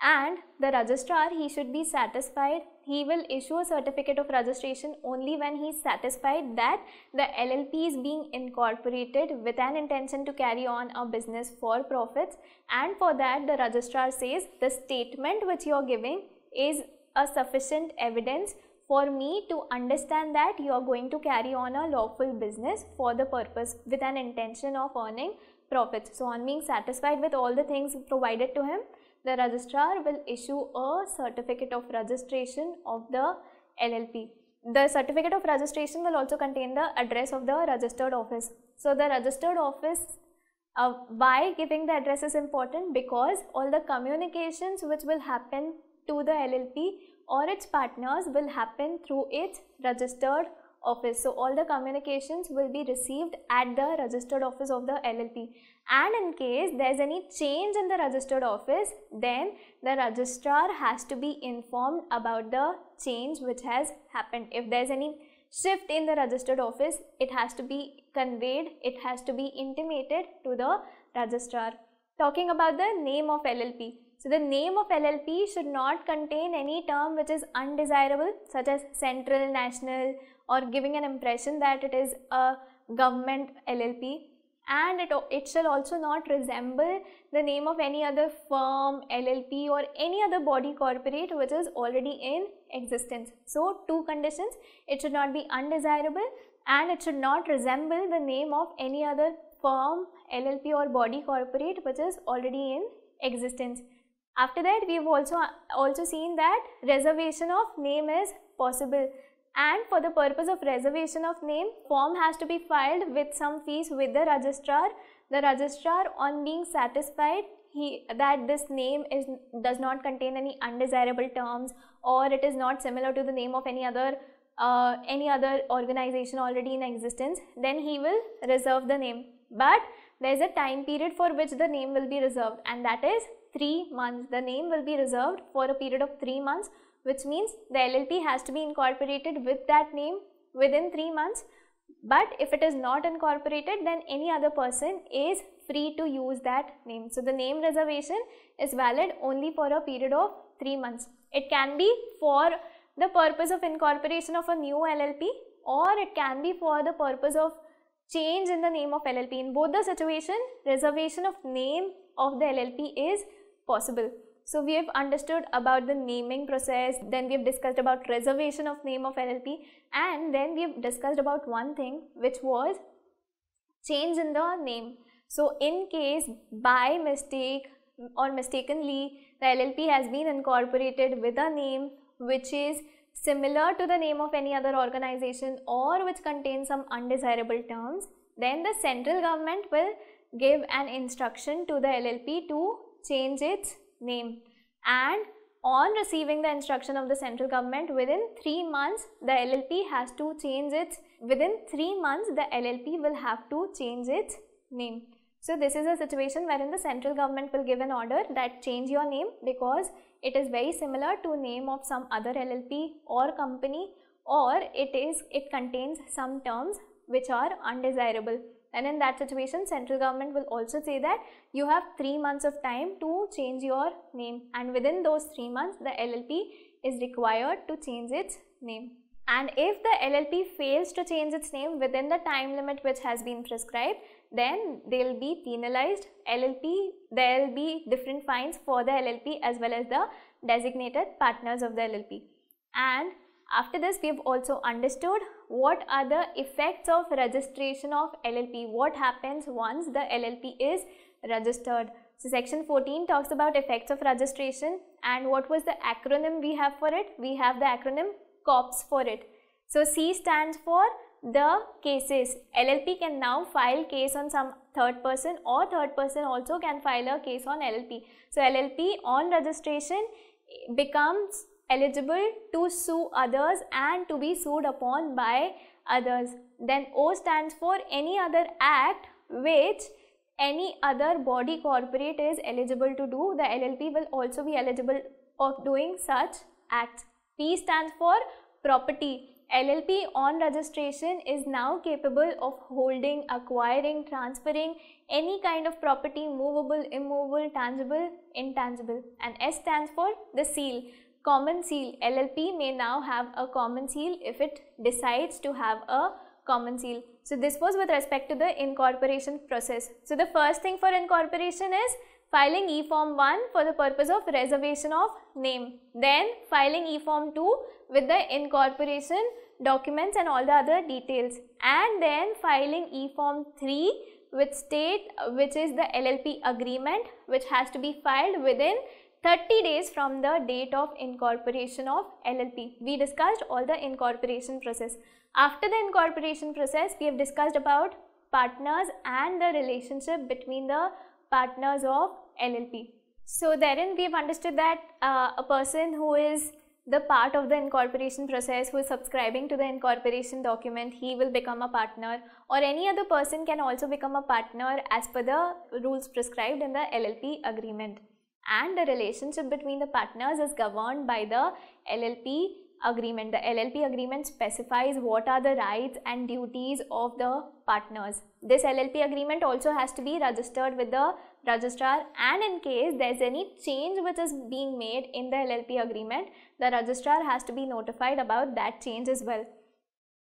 And the registrar he should be satisfied he will issue a certificate of registration only when he is satisfied that the LLP is being incorporated with an intention to carry on a business for profits and for that the registrar says the statement which you are giving is a sufficient evidence for me to understand that you are going to carry on a lawful business for the purpose with an intention of earning profits. So on being satisfied with all the things provided to him, the registrar will issue a certificate of registration of the LLP. The certificate of registration will also contain the address of the registered office. So the registered office uh, why giving the address is important because all the communications which will happen to the LLP or its partners will happen through its registered office. So all the communications will be received at the registered office of the LLP and in case there is any change in the registered office then the registrar has to be informed about the change which has happened. If there is any shift in the registered office it has to be conveyed, it has to be intimated to the registrar. Talking about the name of LLP. So the name of LLP should not contain any term which is undesirable such as central, national or giving an impression that it is a government LLP and it, it shall also not resemble the name of any other firm, LLP or any other body corporate which is already in existence. So, two conditions, it should not be undesirable and it should not resemble the name of any other firm, LLP or body corporate which is already in existence. After that, we have also, also seen that reservation of name is possible and for the purpose of reservation of name form has to be filed with some fees with the registrar. The registrar on being satisfied he that this name is does not contain any undesirable terms or it is not similar to the name of any other uh, any other organization already in existence then he will reserve the name. But there is a time period for which the name will be reserved and that is 3 months. The name will be reserved for a period of 3 months which means the LLP has to be incorporated with that name within 3 months but if it is not incorporated then any other person is free to use that name. So the name reservation is valid only for a period of 3 months. It can be for the purpose of incorporation of a new LLP or it can be for the purpose of change in the name of LLP. In both the situation, reservation of name of the LLP is possible. So we have understood about the naming process, then we have discussed about reservation of name of LLP and then we have discussed about one thing which was change in the name. So in case by mistake or mistakenly the LLP has been incorporated with a name which is similar to the name of any other organization or which contains some undesirable terms, then the central government will give an instruction to the LLP to change its name and on receiving the instruction of the central government within 3 months the LLP has to change its within 3 months the LLP will have to change its name. So this is a situation wherein the central government will give an order that change your name because it is very similar to name of some other LLP or company or it is it contains some terms which are undesirable and in that situation central government will also say that you have 3 months of time to change your name. And within those 3 months the LLP is required to change its name. And if the LLP fails to change its name within the time limit which has been prescribed then they will be penalized. LLP there will be different fines for the LLP as well as the designated partners of the LLP and after this, we have also understood what are the effects of registration of LLP. What happens once the LLP is registered. So, section 14 talks about effects of registration and what was the acronym we have for it? We have the acronym COPS for it. So, C stands for the cases. LLP can now file case on some third person or third person also can file a case on LLP. So, LLP on registration becomes eligible to sue others and to be sued upon by others. Then O stands for any other act which any other body corporate is eligible to do. The LLP will also be eligible of doing such acts. P stands for property. LLP on registration is now capable of holding, acquiring, transferring any kind of property, movable, immovable, tangible, intangible. And S stands for the seal common seal. LLP may now have a common seal if it decides to have a common seal. So this was with respect to the incorporation process. So the first thing for incorporation is filing e-form 1 for the purpose of reservation of name. Then filing e-form 2 with the incorporation documents and all the other details. And then filing e-form 3 with state which is the LLP agreement which has to be filed within 30 days from the date of incorporation of LLP. We discussed all the incorporation process. After the incorporation process, we have discussed about partners and the relationship between the partners of LLP. So therein we have understood that uh, a person who is the part of the incorporation process who is subscribing to the incorporation document, he will become a partner or any other person can also become a partner as per the rules prescribed in the LLP agreement and the relationship between the partners is governed by the LLP agreement. The LLP agreement specifies what are the rights and duties of the partners. This LLP agreement also has to be registered with the registrar and in case there is any change which is being made in the LLP agreement, the registrar has to be notified about that change as well.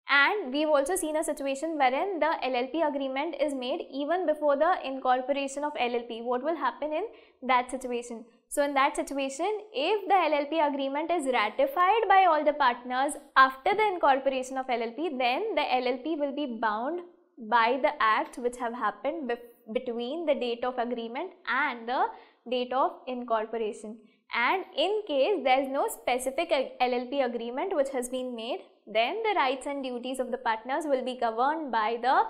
And we've also seen a situation wherein the LLP agreement is made even before the incorporation of LLP. What will happen in that situation? So in that situation, if the LLP agreement is ratified by all the partners after the incorporation of LLP, then the LLP will be bound by the acts which have happened between the date of agreement and the date of incorporation. And in case there is no specific LLP agreement which has been made, then the rights and duties of the partners will be governed by the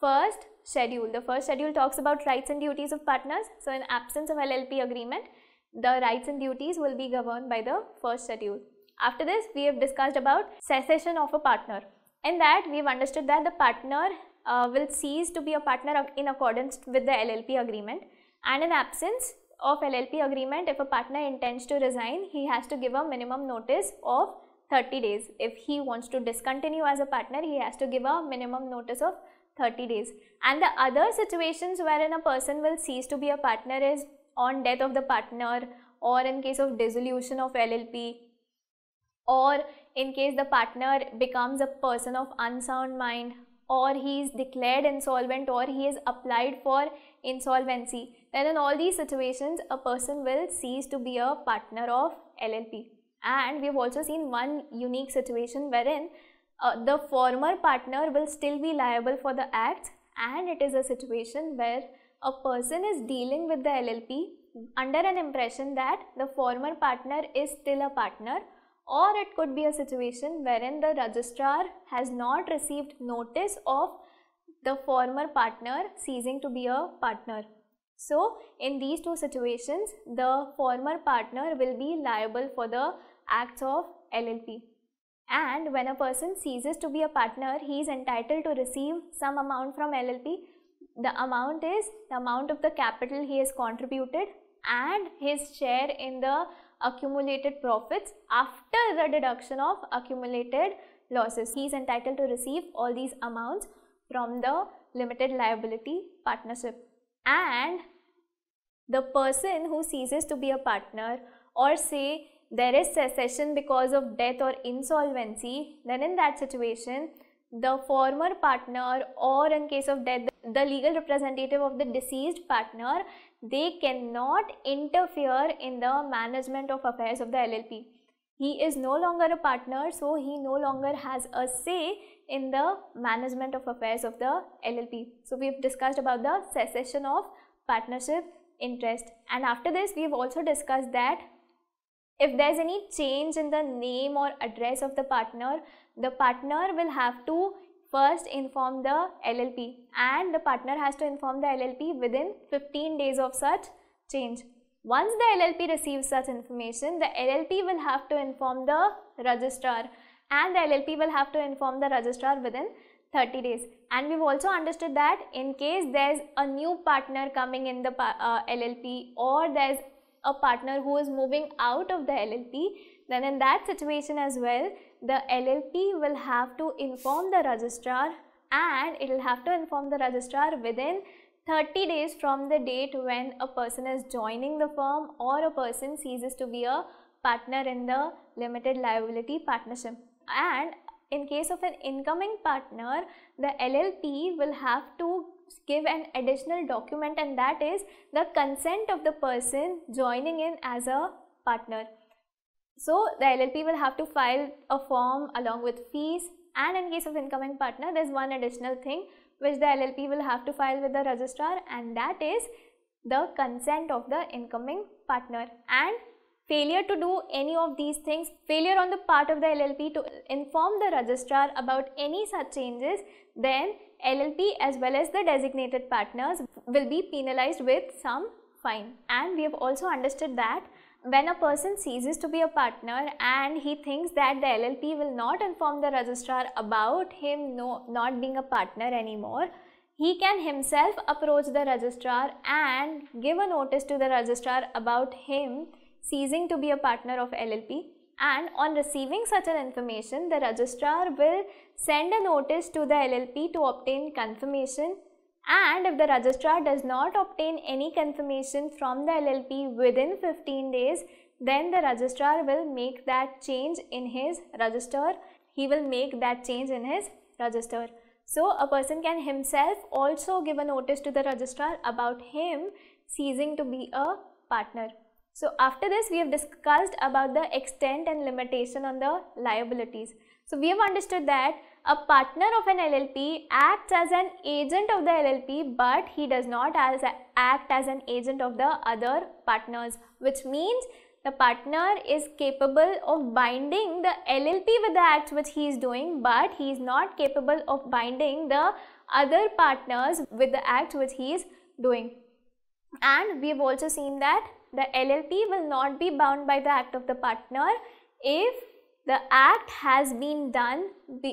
first schedule. The first schedule talks about rights and duties of partners. So in absence of LLP agreement, the rights and duties will be governed by the first schedule. After this, we have discussed about cessation of a partner. In that, we have understood that the partner uh, will cease to be a partner in accordance with the LLP agreement and in absence of LLP agreement, if a partner intends to resign, he has to give a minimum notice of 30 days. If he wants to discontinue as a partner, he has to give a minimum notice of 30 days. And the other situations wherein a person will cease to be a partner is on death of the partner or in case of dissolution of LLP or in case the partner becomes a person of unsound mind or he is declared insolvent or he is applied for insolvency then in all these situations a person will cease to be a partner of LLP and we have also seen one unique situation wherein uh, the former partner will still be liable for the acts and it is a situation where a person is dealing with the LLP under an impression that the former partner is still a partner or it could be a situation wherein the registrar has not received notice of the former partner ceasing to be a partner. So, in these two situations, the former partner will be liable for the acts of LLP. And when a person ceases to be a partner, he is entitled to receive some amount from LLP. The amount is the amount of the capital he has contributed and his share in the accumulated profits after the deduction of accumulated losses. He is entitled to receive all these amounts from the limited liability partnership. And the person who ceases to be a partner or say there is cessation because of death or insolvency, then in that situation, the former partner or in case of death, the legal representative of the deceased partner, they cannot interfere in the management of affairs of the LLP. He is no longer a partner, so he no longer has a say in the management of affairs of the LLP. So, we have discussed about the cessation of partnership interest and after this we have also discussed that if there's any change in the name or address of the partner, the partner will have to first inform the LLP and the partner has to inform the LLP within 15 days of such change. Once the LLP receives such information, the LLP will have to inform the registrar and the LLP will have to inform the registrar within 30 days. And we've also understood that in case there's a new partner coming in the uh, LLP or there's a partner who is moving out of the LLP, then in that situation as well, the LLP will have to inform the registrar and it will have to inform the registrar within 30 days from the date when a person is joining the firm or a person ceases to be a partner in the limited liability partnership. And in case of an incoming partner, the LLP will have to give an additional document and that is the consent of the person joining in as a partner. So the LLP will have to file a form along with fees and in case of incoming partner there is one additional thing which the LLP will have to file with the registrar and that is the consent of the incoming partner and failure to do any of these things, failure on the part of the LLP to inform the registrar about any such changes, then LLP as well as the designated partners will be penalized with some fine. And we have also understood that when a person ceases to be a partner and he thinks that the LLP will not inform the registrar about him no, not being a partner anymore, he can himself approach the registrar and give a notice to the registrar about him ceasing to be a partner of LLP and on receiving such an information the registrar will send a notice to the LLP to obtain confirmation and if the registrar does not obtain any confirmation from the LLP within 15 days then the registrar will make that change in his register he will make that change in his register. So a person can himself also give a notice to the registrar about him ceasing to be a partner. So after this we have discussed about the extent and limitation on the liabilities. So we have understood that a partner of an LLP acts as an agent of the LLP but he does not as act as an agent of the other partners which means the partner is capable of binding the LLP with the acts which he is doing but he is not capable of binding the other partners with the act which he is doing. And we have also seen that the LLP will not be bound by the act of the partner if the act has been done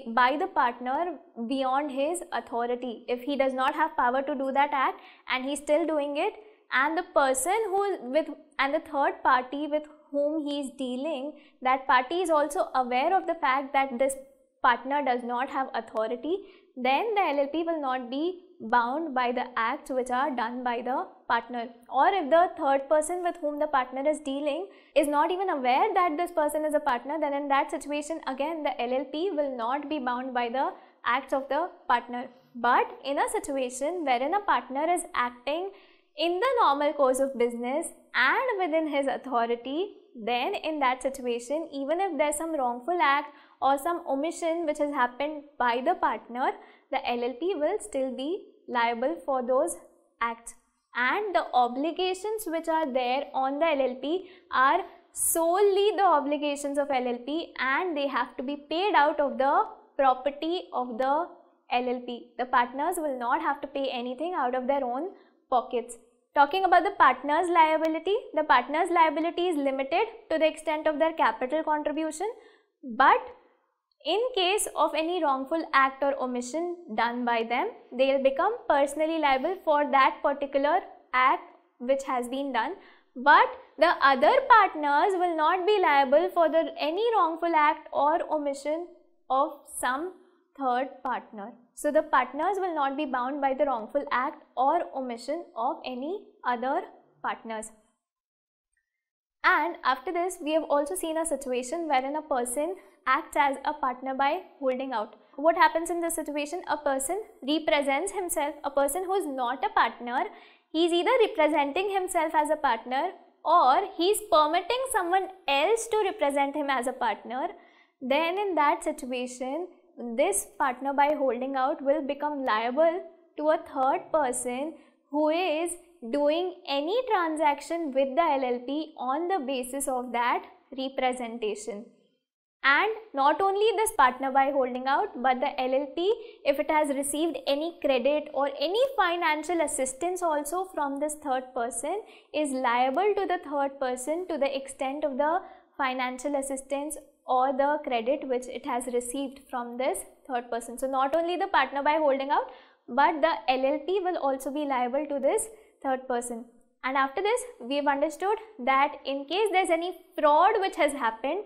by the partner beyond his authority. If he does not have power to do that act and he's still doing it and the person who with and the third party with whom he is dealing that party is also aware of the fact that this partner does not have authority then the LLP will not be bound by the acts which are done by the partner. Or if the third person with whom the partner is dealing is not even aware that this person is a partner then in that situation again the LLP will not be bound by the acts of the partner. But in a situation wherein a partner is acting in the normal course of business and within his authority then in that situation even if there's some wrongful act or some omission which has happened by the partner the LLP will still be liable for those acts and the obligations which are there on the LLP are solely the obligations of LLP and they have to be paid out of the property of the LLP. The partners will not have to pay anything out of their own pockets. Talking about the partner's liability, the partner's liability is limited to the extent of their capital contribution but in case of any wrongful act or omission done by them, they will become personally liable for that particular act which has been done. But the other partners will not be liable for the, any wrongful act or omission of some third partner. So the partners will not be bound by the wrongful act or omission of any other partners. And after this, we have also seen a situation wherein a person acts as a partner by holding out. What happens in this situation? A person represents himself, a person who is not a partner, he is either representing himself as a partner or he is permitting someone else to represent him as a partner. Then in that situation, this partner by holding out will become liable to a third person who is doing any transaction with the LLP on the basis of that representation and not only this partner by holding out but the LLP if it has received any credit or any financial assistance also from this third person is liable to the third person to the extent of the financial assistance or the credit which it has received from this third person. So not only the partner by holding out but the LLP will also be liable to this third person. And after this we have understood that in case there is any fraud which has happened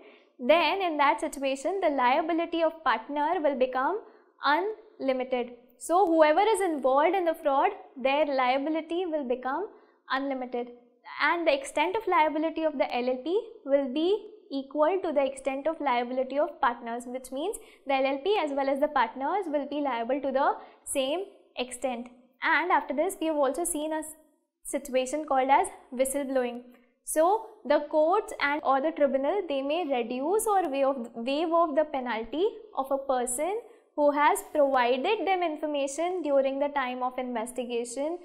then in that situation the liability of partner will become unlimited. So whoever is involved in the fraud their liability will become unlimited and the extent of liability of the LLP will be equal to the extent of liability of partners which means the LLP as well as the partners will be liable to the same extent and after this we have also seen a situation called as whistleblowing. So the courts and or the tribunal they may reduce or waive, off the penalty of a person who has provided them information during the time of investigation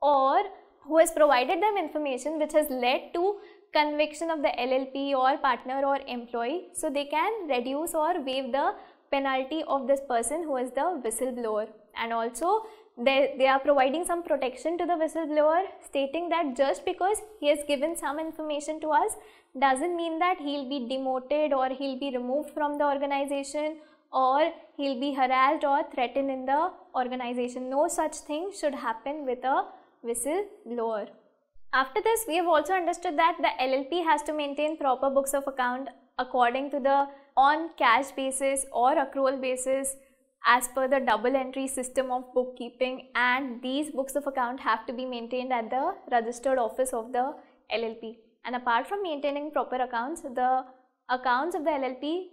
or who has provided them information which has led to conviction of the LLP or partner or employee. So they can reduce or waive the penalty of this person who is the whistleblower and also they, they are providing some protection to the whistleblower stating that just because he has given some information to us doesn't mean that he'll be demoted or he'll be removed from the organization or he'll be harassed or threatened in the organization. No such thing should happen with a whistleblower. After this, we have also understood that the LLP has to maintain proper books of account according to the on cash basis or accrual basis as per the double entry system of bookkeeping and these books of account have to be maintained at the registered office of the LLP. And apart from maintaining proper accounts, the accounts of the LLP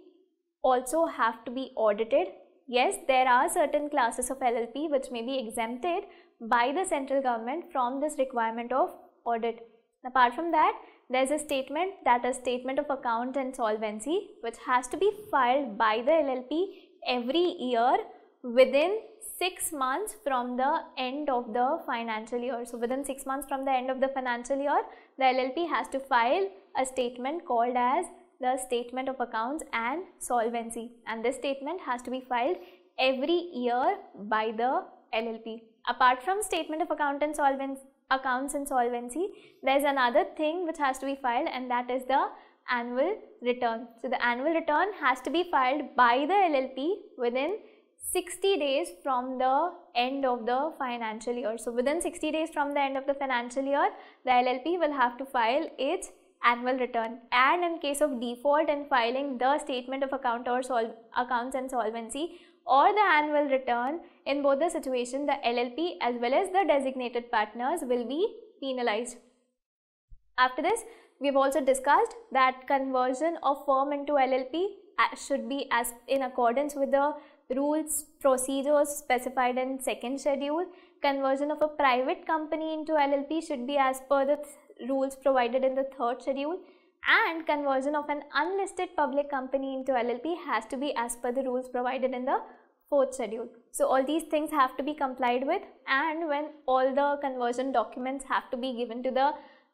also have to be audited yes, there are certain classes of LLP which may be exempted by the central government from this requirement of audit. Apart from that, there is a statement that a statement of account and solvency which has to be filed by the LLP every year within 6 months from the end of the financial year. So, within 6 months from the end of the financial year, the LLP has to file a statement called as the statement of accounts and solvency and this statement has to be filed every year by the LLP. Apart from statement of account and accounts and solvency, there is another thing which has to be filed and that is the annual return. So, the annual return has to be filed by the LLP within 60 days from the end of the financial year. So, within 60 days from the end of the financial year, the LLP will have to file its annual return and in case of default in filing the statement of account or sol accounts and solvency or the annual return in both the situation the LLP as well as the designated partners will be penalized. After this we have also discussed that conversion of firm into LLP uh, should be as in accordance with the rules procedures specified in second schedule conversion of a private company into LLP should be as per the rules provided in the third schedule and conversion of an unlisted public company into LLP has to be as per the rules provided in the fourth schedule. So, all these things have to be complied with and when all the conversion documents have to be given to the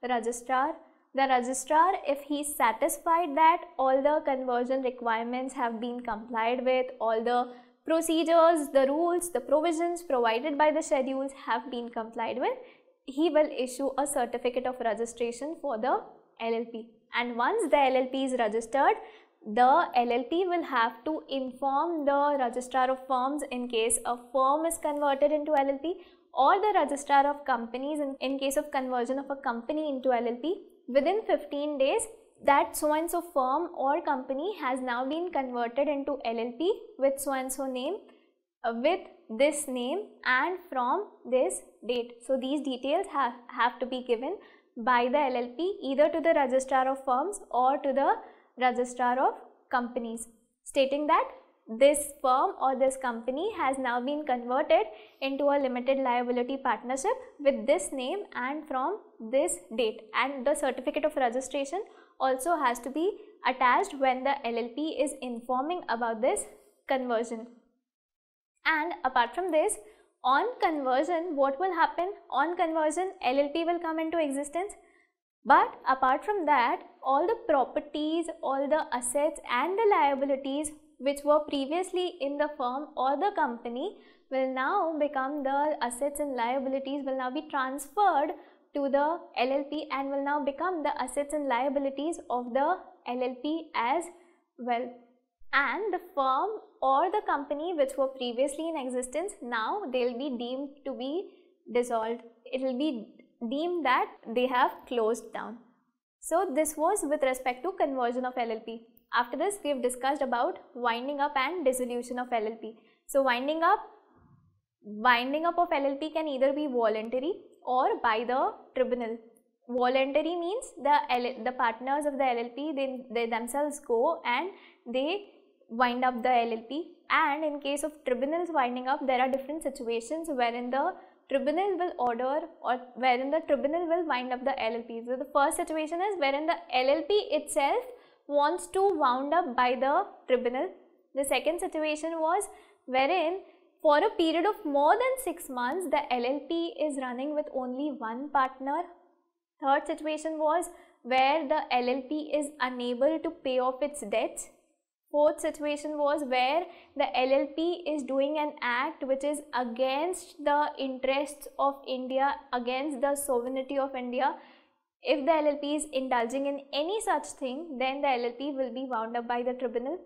registrar, the registrar if he is satisfied that all the conversion requirements have been complied with, all the procedures, the rules, the provisions provided by the schedules have been complied with, he will issue a certificate of registration for the LLP. And once the LLP is registered, the LLP will have to inform the registrar of firms in case a firm is converted into LLP or the registrar of companies in, in case of conversion of a company into LLP within 15 days that so and so firm or company has now been converted into LLP with so and so name uh, with this name and from this date. So, these details have, have to be given by the LLP either to the registrar of firms or to the registrar of companies stating that this firm or this company has now been converted into a limited liability partnership with this name and from this date and the certificate of registration also has to be attached when the LLP is informing about this conversion. And apart from this, on conversion, what will happen? On conversion, LLP will come into existence. But apart from that, all the properties, all the assets and the liabilities which were previously in the firm or the company will now become the assets and liabilities will now be transferred to the LLP and will now become the assets and liabilities of the LLP as well and the firm or the company which were previously in existence now they will be deemed to be dissolved. It will be deemed that they have closed down. So this was with respect to conversion of LLP. After this we have discussed about winding up and dissolution of LLP. So winding up, winding up of LLP can either be voluntary or by the tribunal. Voluntary means the, the partners of the LLP they, they themselves go and they wind up the LLP and in case of tribunals winding up there are different situations wherein the tribunal will order or wherein the tribunal will wind up the LLP. So, the first situation is wherein the LLP itself wants to wound up by the tribunal. The second situation was wherein for a period of more than 6 months the LLP is running with only one partner. Third situation was where the LLP is unable to pay off its debts Fourth situation was where the LLP is doing an act which is against the interests of India, against the sovereignty of India. If the LLP is indulging in any such thing, then the LLP will be wound up by the tribunal.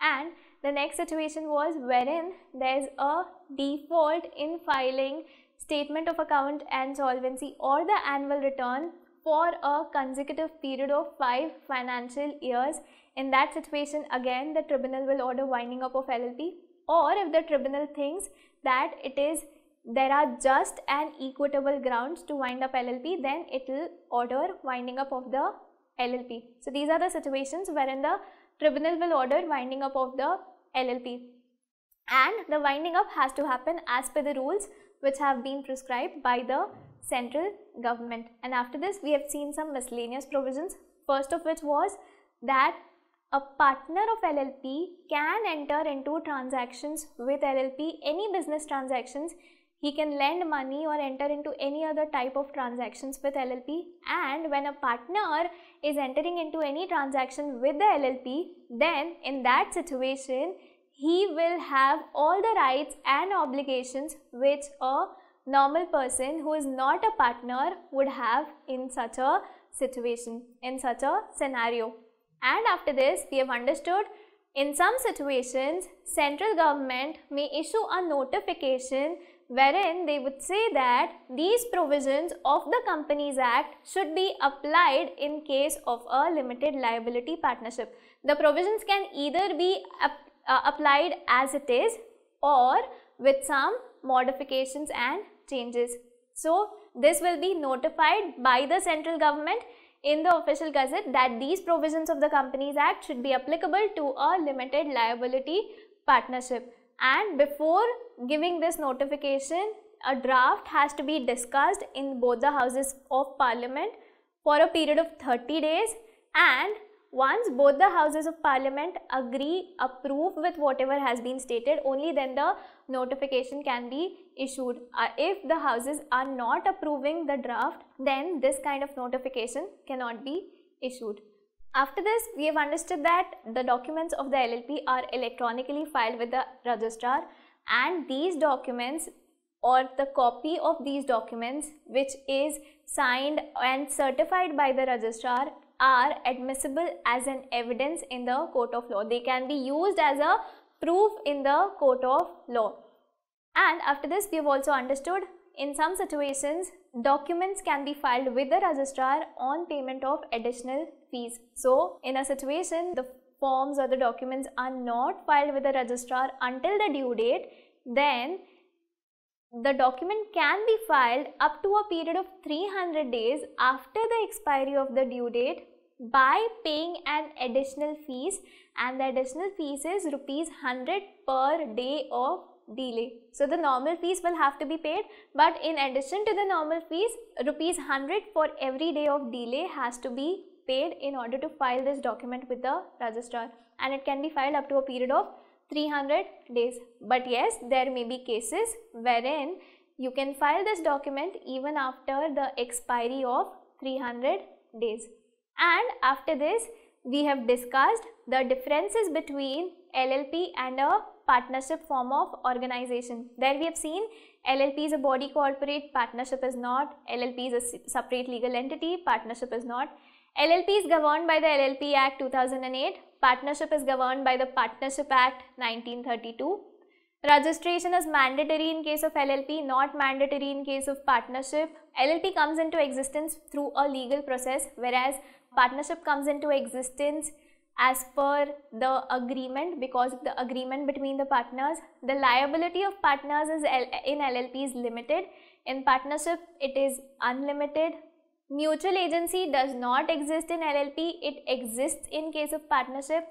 And the next situation was wherein there is a default in filing statement of account and solvency or the annual return for a consecutive period of 5 financial years in that situation, again, the tribunal will order winding up of LLP or if the tribunal thinks that it is there are just and equitable grounds to wind up LLP, then it will order winding up of the LLP. So, these are the situations wherein the tribunal will order winding up of the LLP. and the winding up has to happen as per the rules which have been prescribed by the central government. And after this, we have seen some miscellaneous provisions. First of which was that a partner of LLP can enter into transactions with LLP, any business transactions. He can lend money or enter into any other type of transactions with LLP. And when a partner is entering into any transaction with the LLP, then in that situation, he will have all the rights and obligations which a normal person who is not a partner would have in such a situation, in such a scenario. And after this, we have understood in some situations, central government may issue a notification wherein they would say that these provisions of the Companies Act should be applied in case of a limited liability partnership. The provisions can either be uh, applied as it is or with some modifications and changes. So, this will be notified by the central government in the official gazette that these provisions of the Companies Act should be applicable to a limited liability partnership. And before giving this notification, a draft has to be discussed in both the houses of parliament for a period of 30 days and once both the houses of parliament agree, approve with whatever has been stated, only then the notification can be issued. Uh, if the houses are not approving the draft, then this kind of notification cannot be issued. After this, we have understood that the documents of the LLP are electronically filed with the registrar and these documents or the copy of these documents which is signed and certified by the registrar are admissible as an evidence in the court of law. They can be used as a proof in the court of law. And after this, we have also understood in some situations, documents can be filed with the registrar on payment of additional fees. So, in a situation, the forms or the documents are not filed with the registrar until the due date, then the document can be filed up to a period of 300 days after the expiry of the due date by paying an additional fees and the additional fees is rupees 100 per day of delay. So the normal fees will have to be paid but in addition to the normal fees rupees 100 for every day of delay has to be paid in order to file this document with the registrar and it can be filed up to a period of 300 days. But yes, there may be cases wherein you can file this document even after the expiry of 300 days. And after this, we have discussed the differences between LLP and a partnership form of organization. There we have seen LLP is a body corporate, partnership is not, LLP is a separate legal entity, partnership is not. LLP is governed by the LLP Act 2008, partnership is governed by the Partnership Act 1932. Registration is mandatory in case of LLP, not mandatory in case of partnership. LLP comes into existence through a legal process whereas partnership comes into existence as per the agreement because of the agreement between the partners. The liability of partners is in LLP is limited. In partnership, it is unlimited. Mutual agency does not exist in LLP. It exists in case of partnership.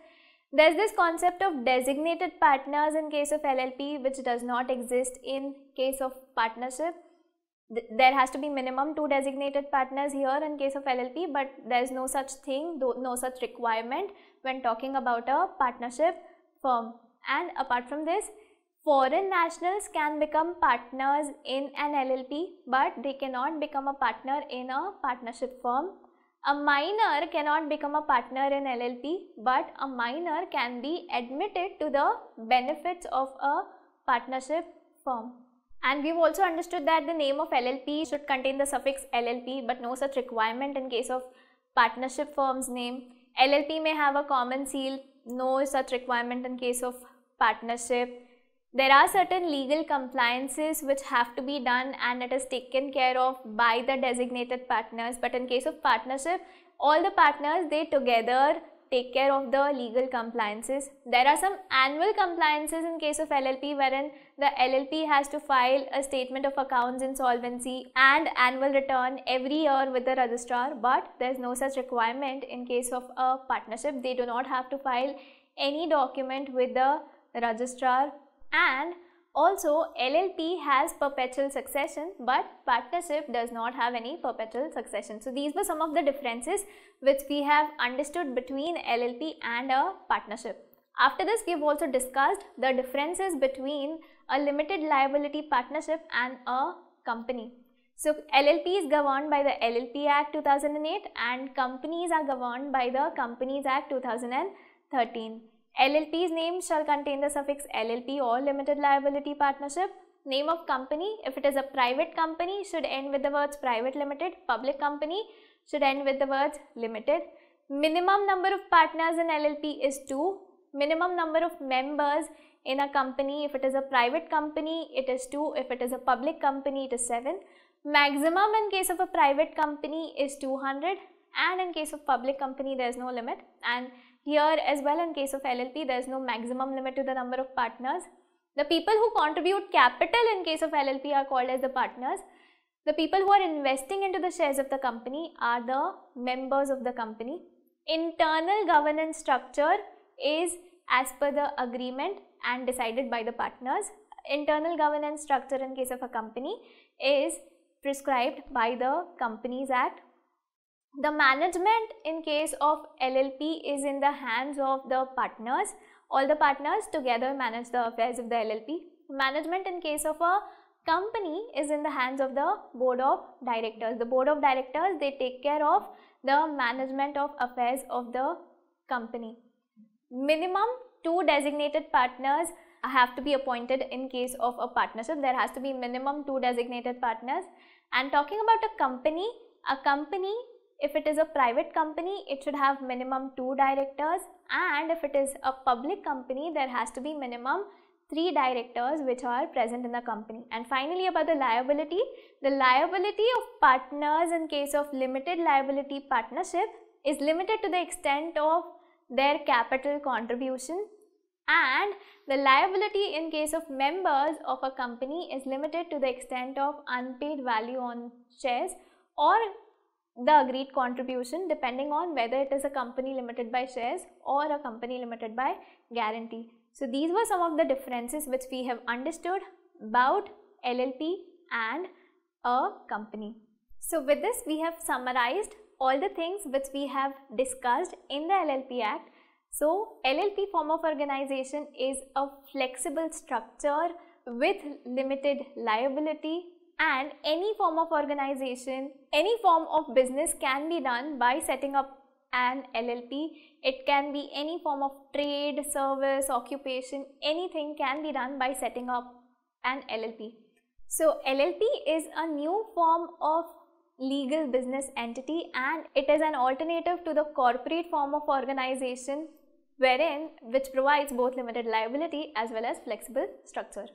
There's this concept of designated partners in case of LLP which does not exist in case of partnership there has to be minimum two designated partners here in case of LLP but there is no such thing no such requirement when talking about a partnership firm and apart from this foreign nationals can become partners in an LLP but they cannot become a partner in a partnership firm a minor cannot become a partner in LLP but a minor can be admitted to the benefits of a partnership firm and we've also understood that the name of LLP should contain the suffix LLP but no such requirement in case of partnership firm's name. LLP may have a common seal, no such requirement in case of partnership. There are certain legal compliances which have to be done and it is taken care of by the designated partners but in case of partnership all the partners they together take care of the legal compliances. There are some annual compliances in case of LLP wherein the LLP has to file a statement of accounts insolvency and annual return every year with the registrar but there is no such requirement in case of a partnership. They do not have to file any document with the registrar and also LLP has perpetual succession but partnership does not have any perpetual succession. So these were some of the differences which we have understood between LLP and a partnership. After this we have also discussed the differences between a limited liability partnership and a company. So LLP is governed by the LLP Act 2008 and companies are governed by the Companies Act 2013. LLP's name shall contain the suffix LLP or limited liability partnership. Name of company, if it is a private company, should end with the words private limited. Public company should end with the words limited. Minimum number of partners in LLP is 2. Minimum number of members in a company, if it is a private company, it is 2. If it is a public company, it is 7. Maximum in case of a private company is 200 and in case of public company there is no limit and here as well in case of LLP there is no maximum limit to the number of partners. The people who contribute capital in case of LLP are called as the partners. The people who are investing into the shares of the company are the members of the company. Internal governance structure is as per the agreement and decided by the partners. Internal governance structure in case of a company is prescribed by the Companies Act the management in case of LLP is in the hands of the partners. All the partners together manage the affairs of the LLP. Management in case of a company is in the hands of the board of directors. The board of directors they take care of the management of affairs of the company. Minimum two designated partners have to be appointed in case of a partnership. There has to be minimum two designated partners. And talking about a company, a company if it is a private company, it should have minimum two directors. And if it is a public company, there has to be minimum three directors which are present in the company. And finally about the liability, the liability of partners in case of limited liability partnership is limited to the extent of their capital contribution. And the liability in case of members of a company is limited to the extent of unpaid value on shares or the agreed contribution depending on whether it is a company limited by shares or a company limited by guarantee. So these were some of the differences which we have understood about LLP and a company. So with this we have summarized all the things which we have discussed in the LLP Act. So LLP form of organization is a flexible structure with limited liability and any form of organization, any form of business can be done by setting up an LLP. It can be any form of trade, service, occupation, anything can be done by setting up an LLP. So LLP is a new form of legal business entity and it is an alternative to the corporate form of organization wherein which provides both limited liability as well as flexible structure.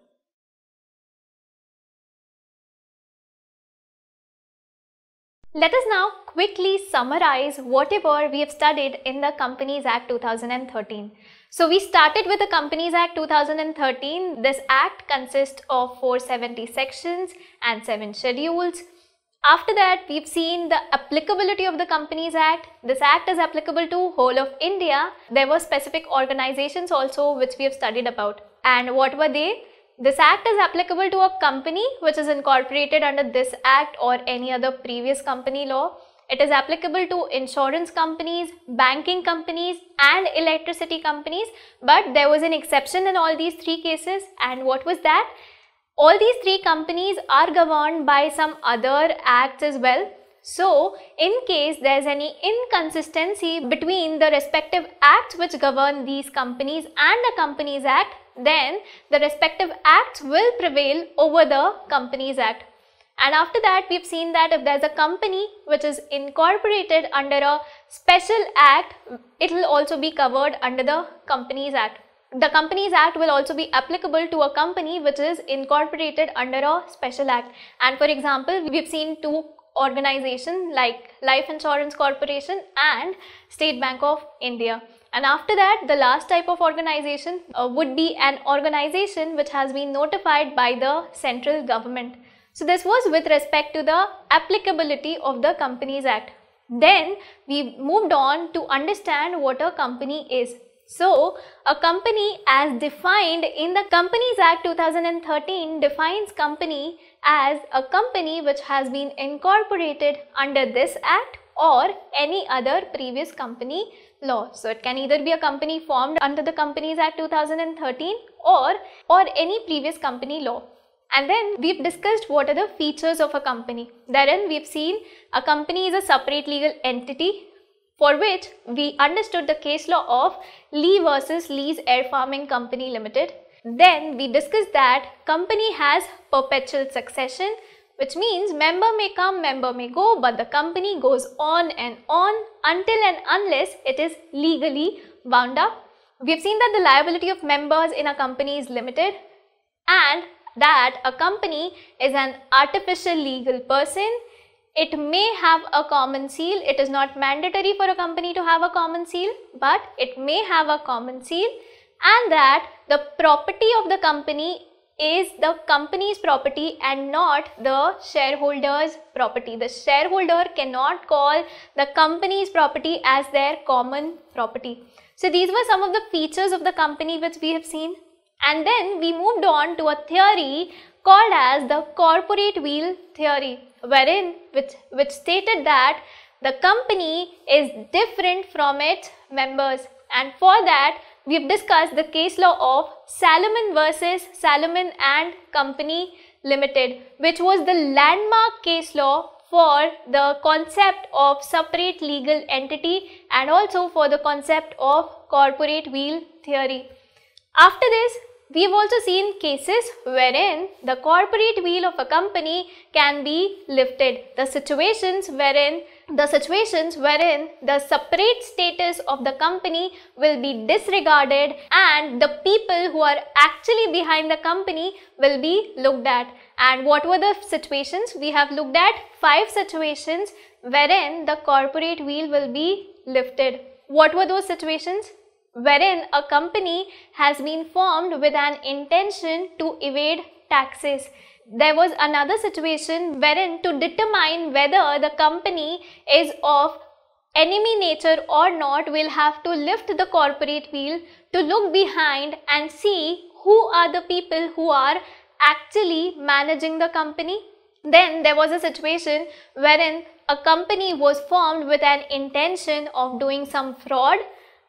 Let us now quickly summarize whatever we have studied in the Companies Act 2013. So we started with the Companies Act 2013. This act consists of 470 sections and 7 schedules. After that, we've seen the applicability of the Companies Act. This act is applicable to whole of India. There were specific organizations also which we have studied about. And what were they? This act is applicable to a company which is incorporated under this act or any other previous company law. It is applicable to insurance companies, banking companies and electricity companies but there was an exception in all these three cases and what was that? All these three companies are governed by some other acts as well. So, in case there is any inconsistency between the respective acts which govern these companies and the Companies Act, then the respective acts will prevail over the Companies Act. And after that, we've seen that if there's a company which is incorporated under a special act, it will also be covered under the Companies Act. The Companies Act will also be applicable to a company which is incorporated under a special act. And for example, we've seen two organizations like Life Insurance Corporation and State Bank of India. And after that, the last type of organization uh, would be an organization which has been notified by the central government. So this was with respect to the applicability of the Companies Act. Then we moved on to understand what a company is. So, a company as defined in the Companies Act 2013 defines company as a company which has been incorporated under this act or any other previous company law. So, it can either be a company formed under the Companies Act 2013 or, or any previous company law. And then we've discussed what are the features of a company. Therein we've seen a company is a separate legal entity for which we understood the case law of Lee versus Lee's Air Farming Company Limited. Then we discussed that company has perpetual succession which means member may come, member may go but the company goes on and on until and unless it is legally wound up. We have seen that the liability of members in a company is limited and that a company is an artificial legal person it may have a common seal. It is not mandatory for a company to have a common seal, but it may have a common seal and that the property of the company is the company's property and not the shareholder's property. The shareholder cannot call the company's property as their common property. So these were some of the features of the company which we have seen. And then we moved on to a theory called as the corporate veil theory wherein which, which stated that the company is different from its members and for that we have discussed the case law of Salomon versus Salomon and Company Limited which was the landmark case law for the concept of separate legal entity and also for the concept of corporate veil theory. After this, we have also seen cases wherein the corporate veil of a company can be lifted. The situations wherein the situations wherein the separate status of the company will be disregarded and the people who are actually behind the company will be looked at. And what were the situations? We have looked at five situations wherein the corporate veil will be lifted. What were those situations? Wherein a company has been formed with an intention to evade taxes. There was another situation wherein to determine whether the company is of enemy nature or not, we'll have to lift the corporate veil to look behind and see who are the people who are actually managing the company. Then there was a situation wherein a company was formed with an intention of doing some fraud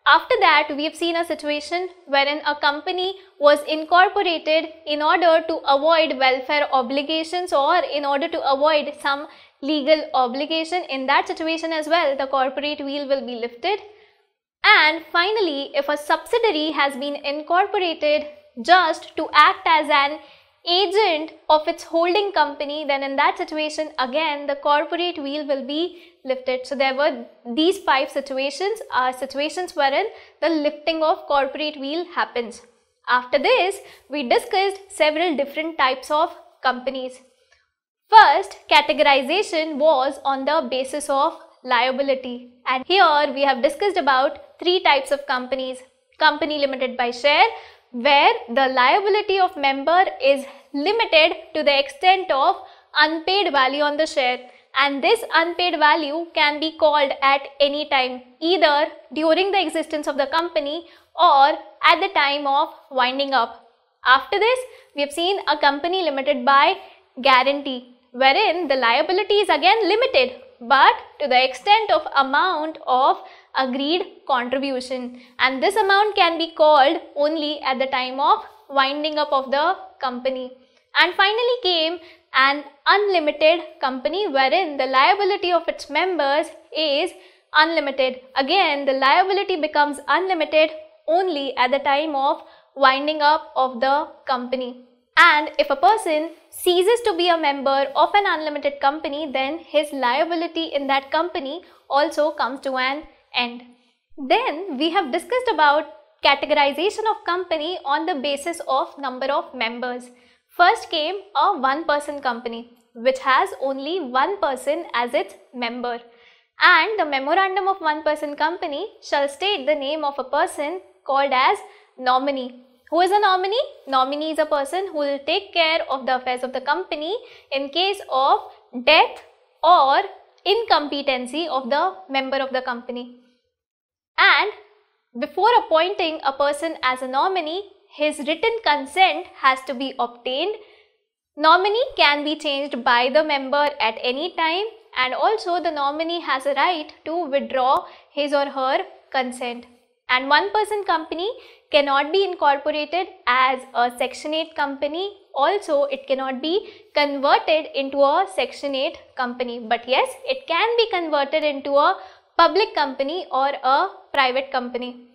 after that, we have seen a situation wherein a company was incorporated in order to avoid welfare obligations or in order to avoid some legal obligation. In that situation as well, the corporate veil will be lifted. And finally, if a subsidiary has been incorporated just to act as an agent of its holding company, then in that situation, again, the corporate veil will be lifted. So there were these five situations are situations wherein the lifting of corporate veil happens. After this, we discussed several different types of companies. First, categorization was on the basis of liability. And here we have discussed about three types of companies. Company limited by share, where the liability of member is limited to the extent of unpaid value on the share and this unpaid value can be called at any time either during the existence of the company or at the time of winding up. After this, we have seen a company limited by guarantee wherein the liability is again limited but to the extent of amount of agreed contribution and this amount can be called only at the time of winding up of the company. And finally came an unlimited company wherein the liability of its members is unlimited. Again, the liability becomes unlimited only at the time of winding up of the company. And if a person ceases to be a member of an unlimited company, then his liability in that company also comes to an end. Then we have discussed about categorization of company on the basis of number of members. First came a one person company which has only one person as its member and the memorandum of one person company shall state the name of a person called as nominee. Who is a nominee? Nominee is a person who will take care of the affairs of the company in case of death or incompetency of the member of the company. And before appointing a person as a nominee, his written consent has to be obtained. Nominee can be changed by the member at any time and also the nominee has a right to withdraw his or her consent. And one person company cannot be incorporated as a section 8 company. Also, it cannot be converted into a section 8 company. But yes, it can be converted into a public company or a private company.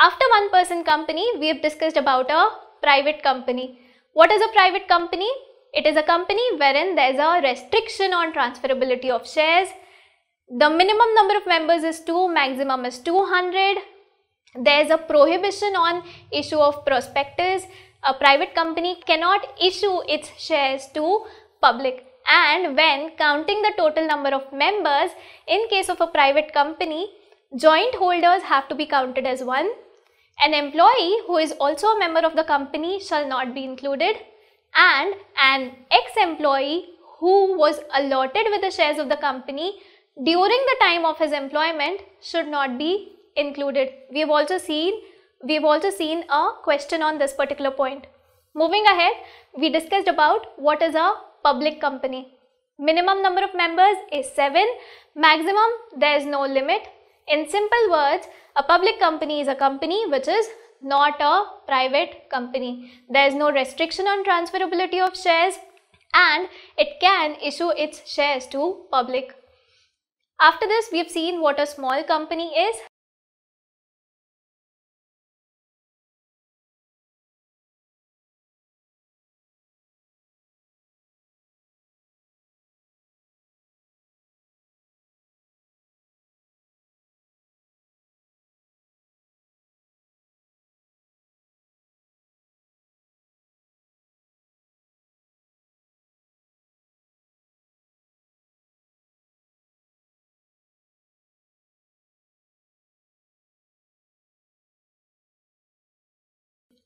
After one person company, we have discussed about a private company. What is a private company? It is a company wherein there is a restriction on transferability of shares. The minimum number of members is 2, maximum is 200. There is a prohibition on issue of prospectus. A private company cannot issue its shares to public and when counting the total number of members in case of a private company joint holders have to be counted as one an employee who is also a member of the company shall not be included and an ex-employee who was allotted with the shares of the company during the time of his employment should not be included. We have also seen we have also seen a question on this particular point. Moving ahead, we discussed about what is a public company. Minimum number of members is 7, maximum there is no limit. In simple words, a public company is a company which is not a private company. There is no restriction on transferability of shares and it can issue its shares to public. After this, we have seen what a small company is.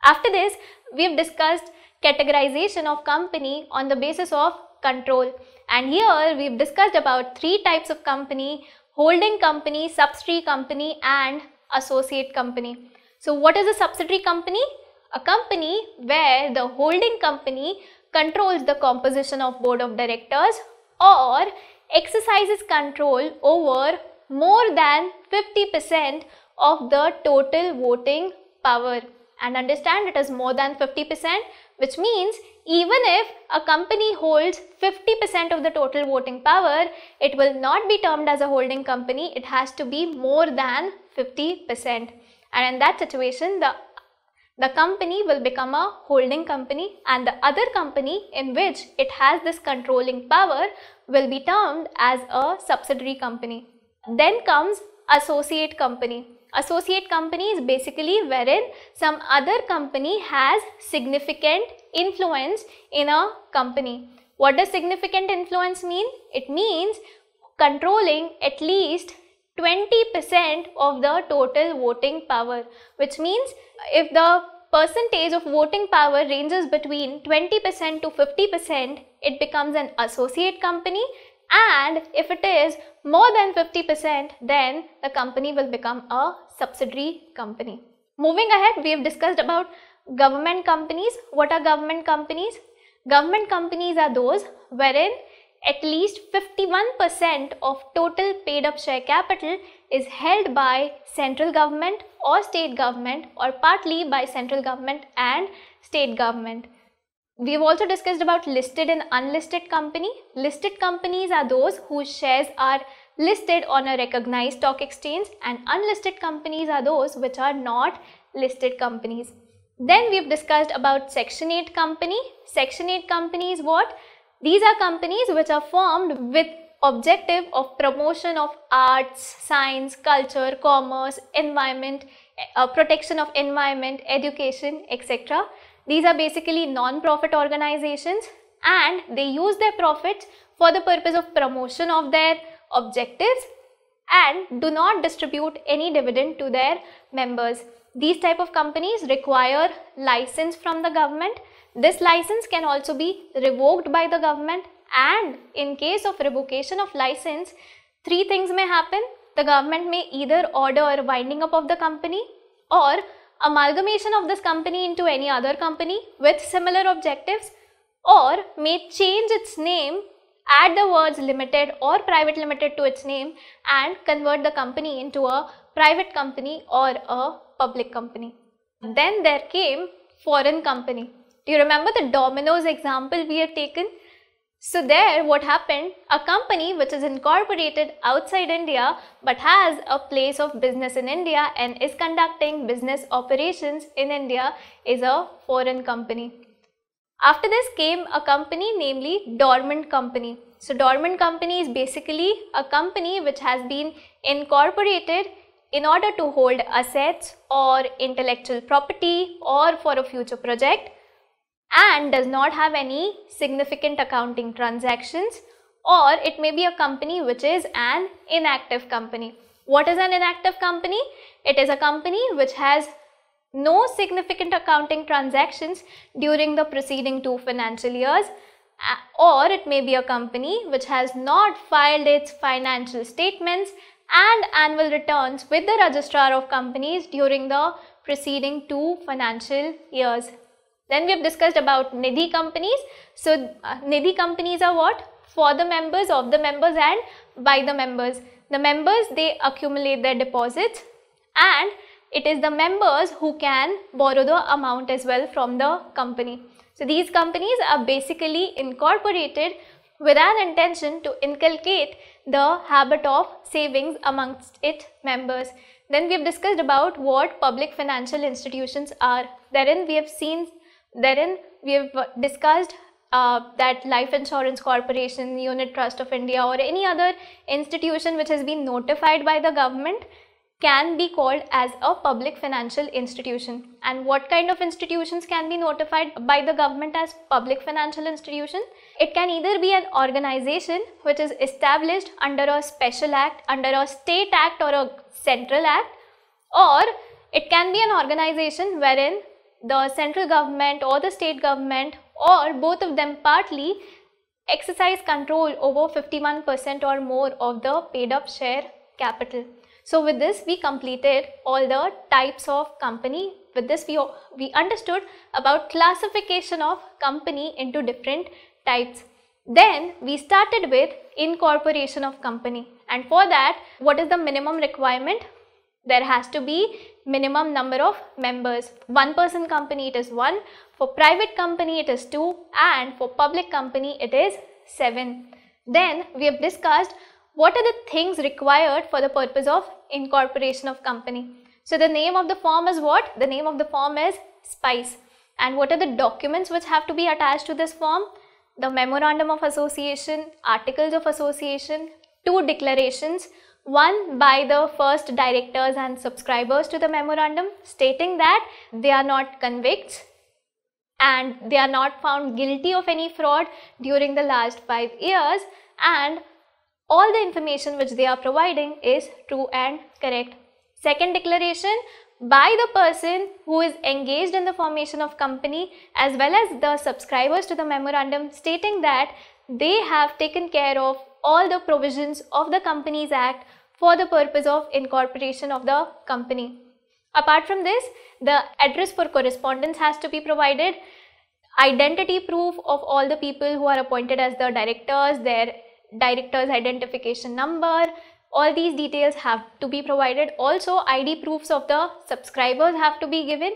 After this, we have discussed categorization of company on the basis of control. And here we have discussed about three types of company, holding company, subsidiary company and associate company. So what is a subsidiary company? A company where the holding company controls the composition of board of directors or exercises control over more than 50% of the total voting power and understand it is more than 50% which means even if a company holds 50% of the total voting power, it will not be termed as a holding company. It has to be more than 50%. And in that situation, the, the company will become a holding company and the other company in which it has this controlling power will be termed as a subsidiary company. Then comes associate company. Associate company is basically wherein some other company has significant influence in a company. What does significant influence mean? It means controlling at least 20% of the total voting power which means if the percentage of voting power ranges between 20% to 50% it becomes an associate company and if it is more than 50% then the company will become a subsidiary company. Moving ahead we have discussed about government companies. What are government companies? Government companies are those wherein at least 51% of total paid up share capital is held by central government or state government or partly by central government and state government. We have also discussed about listed and unlisted company. Listed companies are those whose shares are listed on a recognized stock exchange and unlisted companies are those which are not listed companies. Then we have discussed about section 8 company. Section 8 companies what? These are companies which are formed with objective of promotion of arts, science, culture, commerce, environment, uh, protection of environment, education, etc. These are basically non-profit organizations and they use their profits for the purpose of promotion of their objectives and do not distribute any dividend to their members. These type of companies require license from the government. This license can also be revoked by the government and in case of revocation of license, three things may happen. The government may either order winding up of the company or amalgamation of this company into any other company with similar objectives or may change its name add the words limited or private limited to its name and convert the company into a private company or a public company. Then there came foreign company. Do you remember the Domino's example we have taken? So there what happened, a company which is incorporated outside India but has a place of business in India and is conducting business operations in India is a foreign company. After this came a company namely dormant company. So dormant company is basically a company which has been incorporated in order to hold assets or intellectual property or for a future project and does not have any significant accounting transactions or it may be a company which is an inactive company. What is an inactive company? It is a company which has no significant accounting transactions during the preceding two financial years or it may be a company which has not filed its financial statements and annual returns with the registrar of companies during the preceding two financial years. Then we have discussed about Nidhi companies. So, uh, Nidhi companies are what? For the members, of the members and by the members. The members, they accumulate their deposits and it is the members who can borrow the amount as well from the company. So, these companies are basically incorporated with an intention to inculcate the habit of savings amongst its members. Then we have discussed about what public financial institutions are. Therein we have seen Therein, we have discussed uh, that Life Insurance Corporation, Unit Trust of India or any other institution which has been notified by the government can be called as a public financial institution. And what kind of institutions can be notified by the government as public financial institution? It can either be an organization which is established under a special act, under a state act or a central act or it can be an organization wherein the central government or the state government or both of them partly exercise control over 51% or more of the paid up share capital. So with this we completed all the types of company. With this we, we understood about classification of company into different types. Then we started with incorporation of company and for that what is the minimum requirement? There has to be minimum number of members. One person company it is 1, for private company it is 2 and for public company it is 7. Then we have discussed what are the things required for the purpose of incorporation of company. So the name of the form is what? The name of the form is SPICE. And what are the documents which have to be attached to this form? The Memorandum of Association, Articles of Association, two declarations one by the first directors and subscribers to the memorandum stating that they are not convicts and they are not found guilty of any fraud during the last 5 years and all the information which they are providing is true and correct. Second declaration by the person who is engaged in the formation of company as well as the subscribers to the memorandum stating that they have taken care of all the provisions of the Companies Act for the purpose of incorporation of the company. Apart from this, the address for correspondence has to be provided, identity proof of all the people who are appointed as the directors, their director's identification number, all these details have to be provided. Also, ID proofs of the subscribers have to be given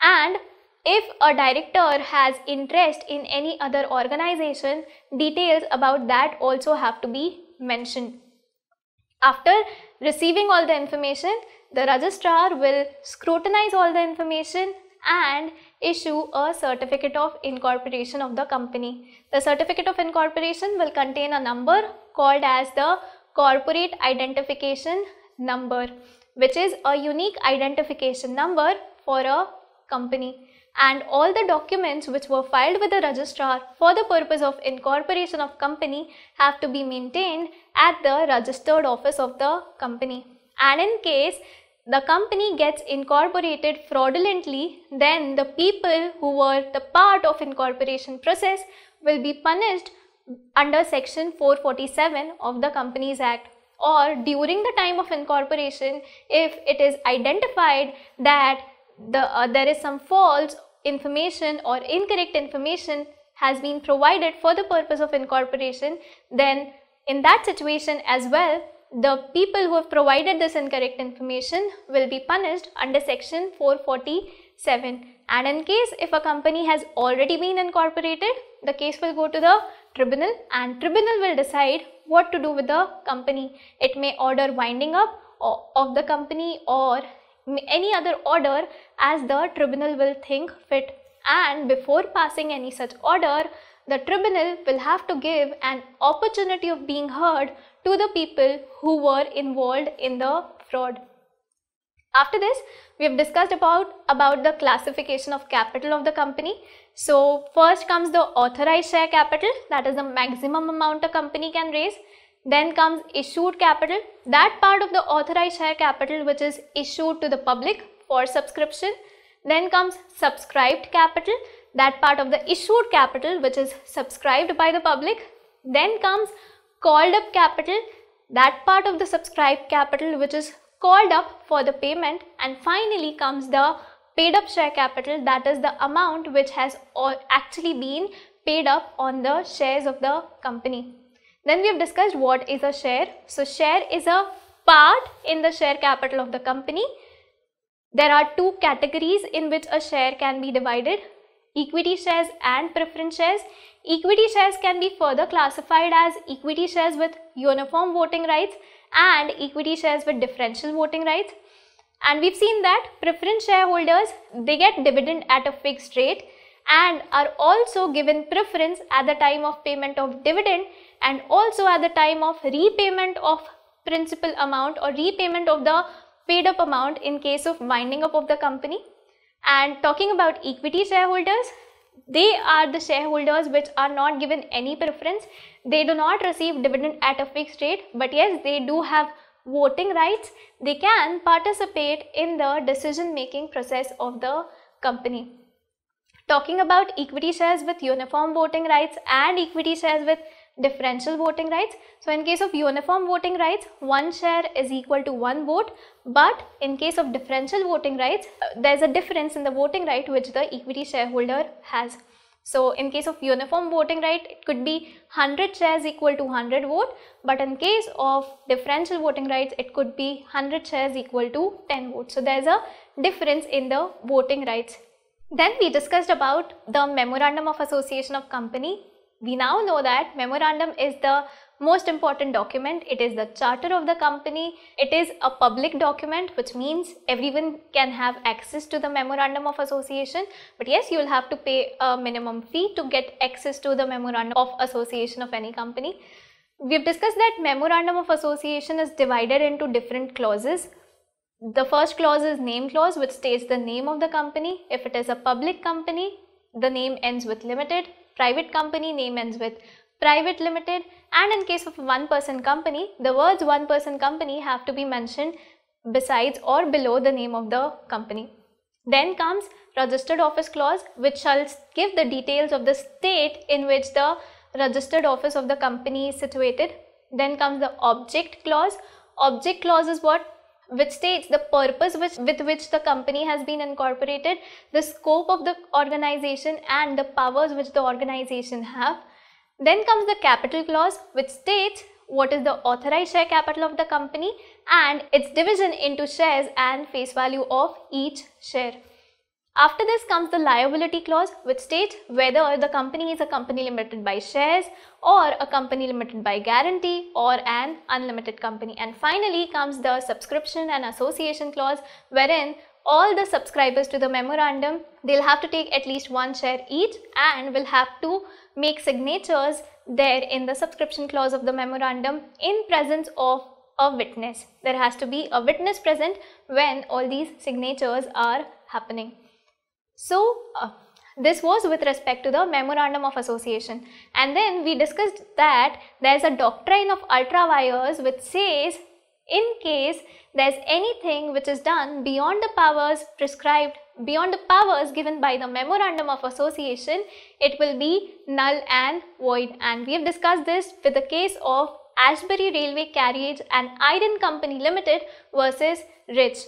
and if a director has interest in any other organization, details about that also have to be mentioned. After receiving all the information, the registrar will scrutinize all the information and issue a certificate of incorporation of the company. The certificate of incorporation will contain a number called as the corporate identification number which is a unique identification number for a company. And all the documents which were filed with the registrar for the purpose of incorporation of company have to be maintained at the registered office of the company. And in case the company gets incorporated fraudulently, then the people who were the part of incorporation process will be punished under section 447 of the Companies Act or during the time of incorporation if it is identified that the uh, there is some false information or incorrect information has been provided for the purpose of incorporation then in that situation as well the people who have provided this incorrect information will be punished under section 447 and in case if a company has already been incorporated the case will go to the tribunal and tribunal will decide what to do with the company. It may order winding up of the company or any other order as the tribunal will think fit and before passing any such order the tribunal will have to give an opportunity of being heard to the people who were involved in the fraud. After this, we have discussed about, about the classification of capital of the company. So, first comes the authorized share capital, that is the maximum amount a company can raise. Then comes issued capital, that part of the authorized share capital which is issued to the public for subscription. Then comes subscribed capital, that part of the issued capital which is subscribed by the public. Then comes called up capital, that part of the subscribed capital which is called up for the payment and finally comes the paid up share capital that is the amount which has actually been paid up on the shares of the company. Then we have discussed what is a share. So share is a part in the share capital of the company. There are two categories in which a share can be divided equity shares and preference shares. Equity shares can be further classified as equity shares with uniform voting rights and equity shares with differential voting rights. And we've seen that preference shareholders, they get dividend at a fixed rate and are also given preference at the time of payment of dividend and also at the time of repayment of principal amount or repayment of the paid up amount in case of winding up of the company. And talking about equity shareholders, they are the shareholders which are not given any preference. They do not receive dividend at a fixed rate, but yes, they do have voting rights. They can participate in the decision making process of the company. Talking about equity shares with uniform voting rights and equity shares with differential voting rights. So in case of uniform voting rights, one share is equal to one vote. But in case of differential voting rights, uh, there's a difference in the voting right which the equity shareholder has. So in case of uniform voting right, it could be 100 shares equal to 100 vote. But in case of differential voting rights, it could be 100 shares equal to 10 votes. So there's a difference in the voting rights. Then we discussed about the memorandum of association of company we now know that memorandum is the most important document. It is the charter of the company. It is a public document which means everyone can have access to the memorandum of association. But yes, you will have to pay a minimum fee to get access to the memorandum of association of any company. We have discussed that memorandum of association is divided into different clauses. The first clause is name clause which states the name of the company. If it is a public company, the name ends with limited private company name ends with private limited and in case of one person company the words one person company have to be mentioned besides or below the name of the company. Then comes registered office clause which shall give the details of the state in which the registered office of the company is situated. Then comes the object clause. Object clause is what which states the purpose which, with which the company has been incorporated, the scope of the organization and the powers which the organization have. Then comes the capital clause which states what is the authorized share capital of the company and its division into shares and face value of each share. After this comes the liability clause which states whether the company is a company limited by shares or a company limited by guarantee or an unlimited company. And finally comes the subscription and association clause wherein all the subscribers to the memorandum they'll have to take at least one share each and will have to make signatures there in the subscription clause of the memorandum in presence of a witness. There has to be a witness present when all these signatures are happening. So, uh, this was with respect to the memorandum of association and then we discussed that there is a doctrine of ultra vires which says in case there is anything which is done beyond the powers prescribed beyond the powers given by the memorandum of association it will be null and void and we have discussed this with the case of Ashbury Railway Carriage and Iron Company Limited versus Rich.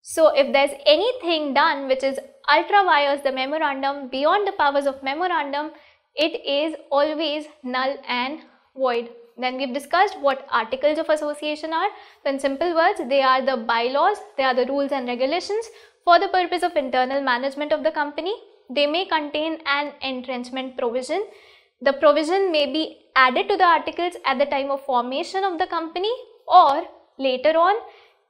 So if there's anything done which is ultra vires the memorandum beyond the powers of memorandum, it is always null and void. Then we've discussed what articles of association are. In simple words, they are the bylaws, they are the rules and regulations for the purpose of internal management of the company. They may contain an entrenchment provision. The provision may be added to the articles at the time of formation of the company or later on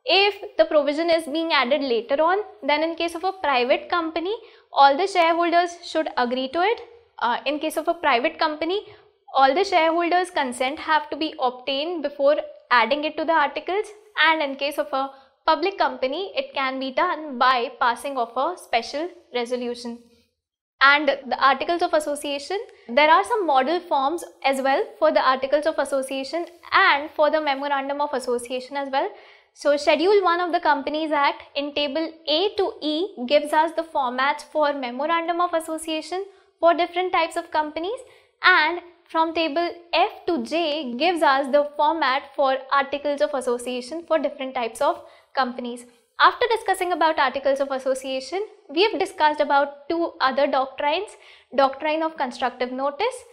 if the provision is being added later on, then in case of a private company, all the shareholders should agree to it. Uh, in case of a private company, all the shareholders consent have to be obtained before adding it to the articles and in case of a public company, it can be done by passing of a special resolution. And the articles of association, there are some model forms as well for the articles of association and for the memorandum of association as well. So schedule 1 of the Companies Act in table A to E gives us the formats for memorandum of association for different types of companies and from table F to J gives us the format for articles of association for different types of companies. After discussing about articles of association, we have discussed about two other doctrines, doctrine of constructive notice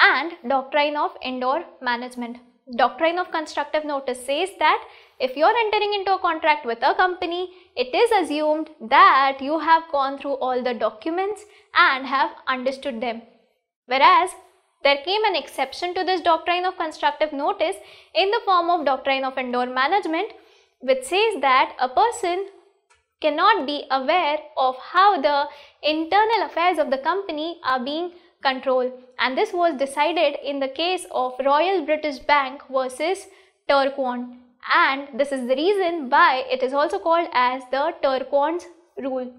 and doctrine of indoor management. Doctrine of constructive notice says that if you are entering into a contract with a company, it is assumed that you have gone through all the documents and have understood them. Whereas there came an exception to this doctrine of constructive notice in the form of doctrine of indoor management which says that a person cannot be aware of how the internal affairs of the company are being controlled and this was decided in the case of Royal British Bank versus Turquand and this is the reason why it is also called as the Turquand rule.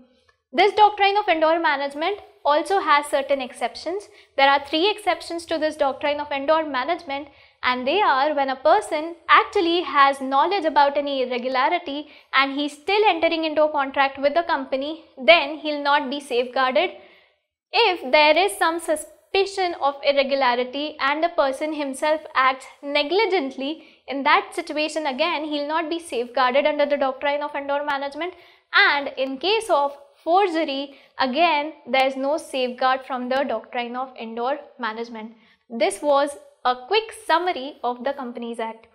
This doctrine of indoor management also has certain exceptions. There are three exceptions to this doctrine of indoor management and they are when a person actually has knowledge about any irregularity and he's still entering into a contract with the company then he'll not be safeguarded if there is some suspicion of irregularity and the person himself acts negligently, in that situation again he'll not be safeguarded under the doctrine of indoor management and in case of forgery again there is no safeguard from the doctrine of indoor management. This was a quick summary of the Companies Act.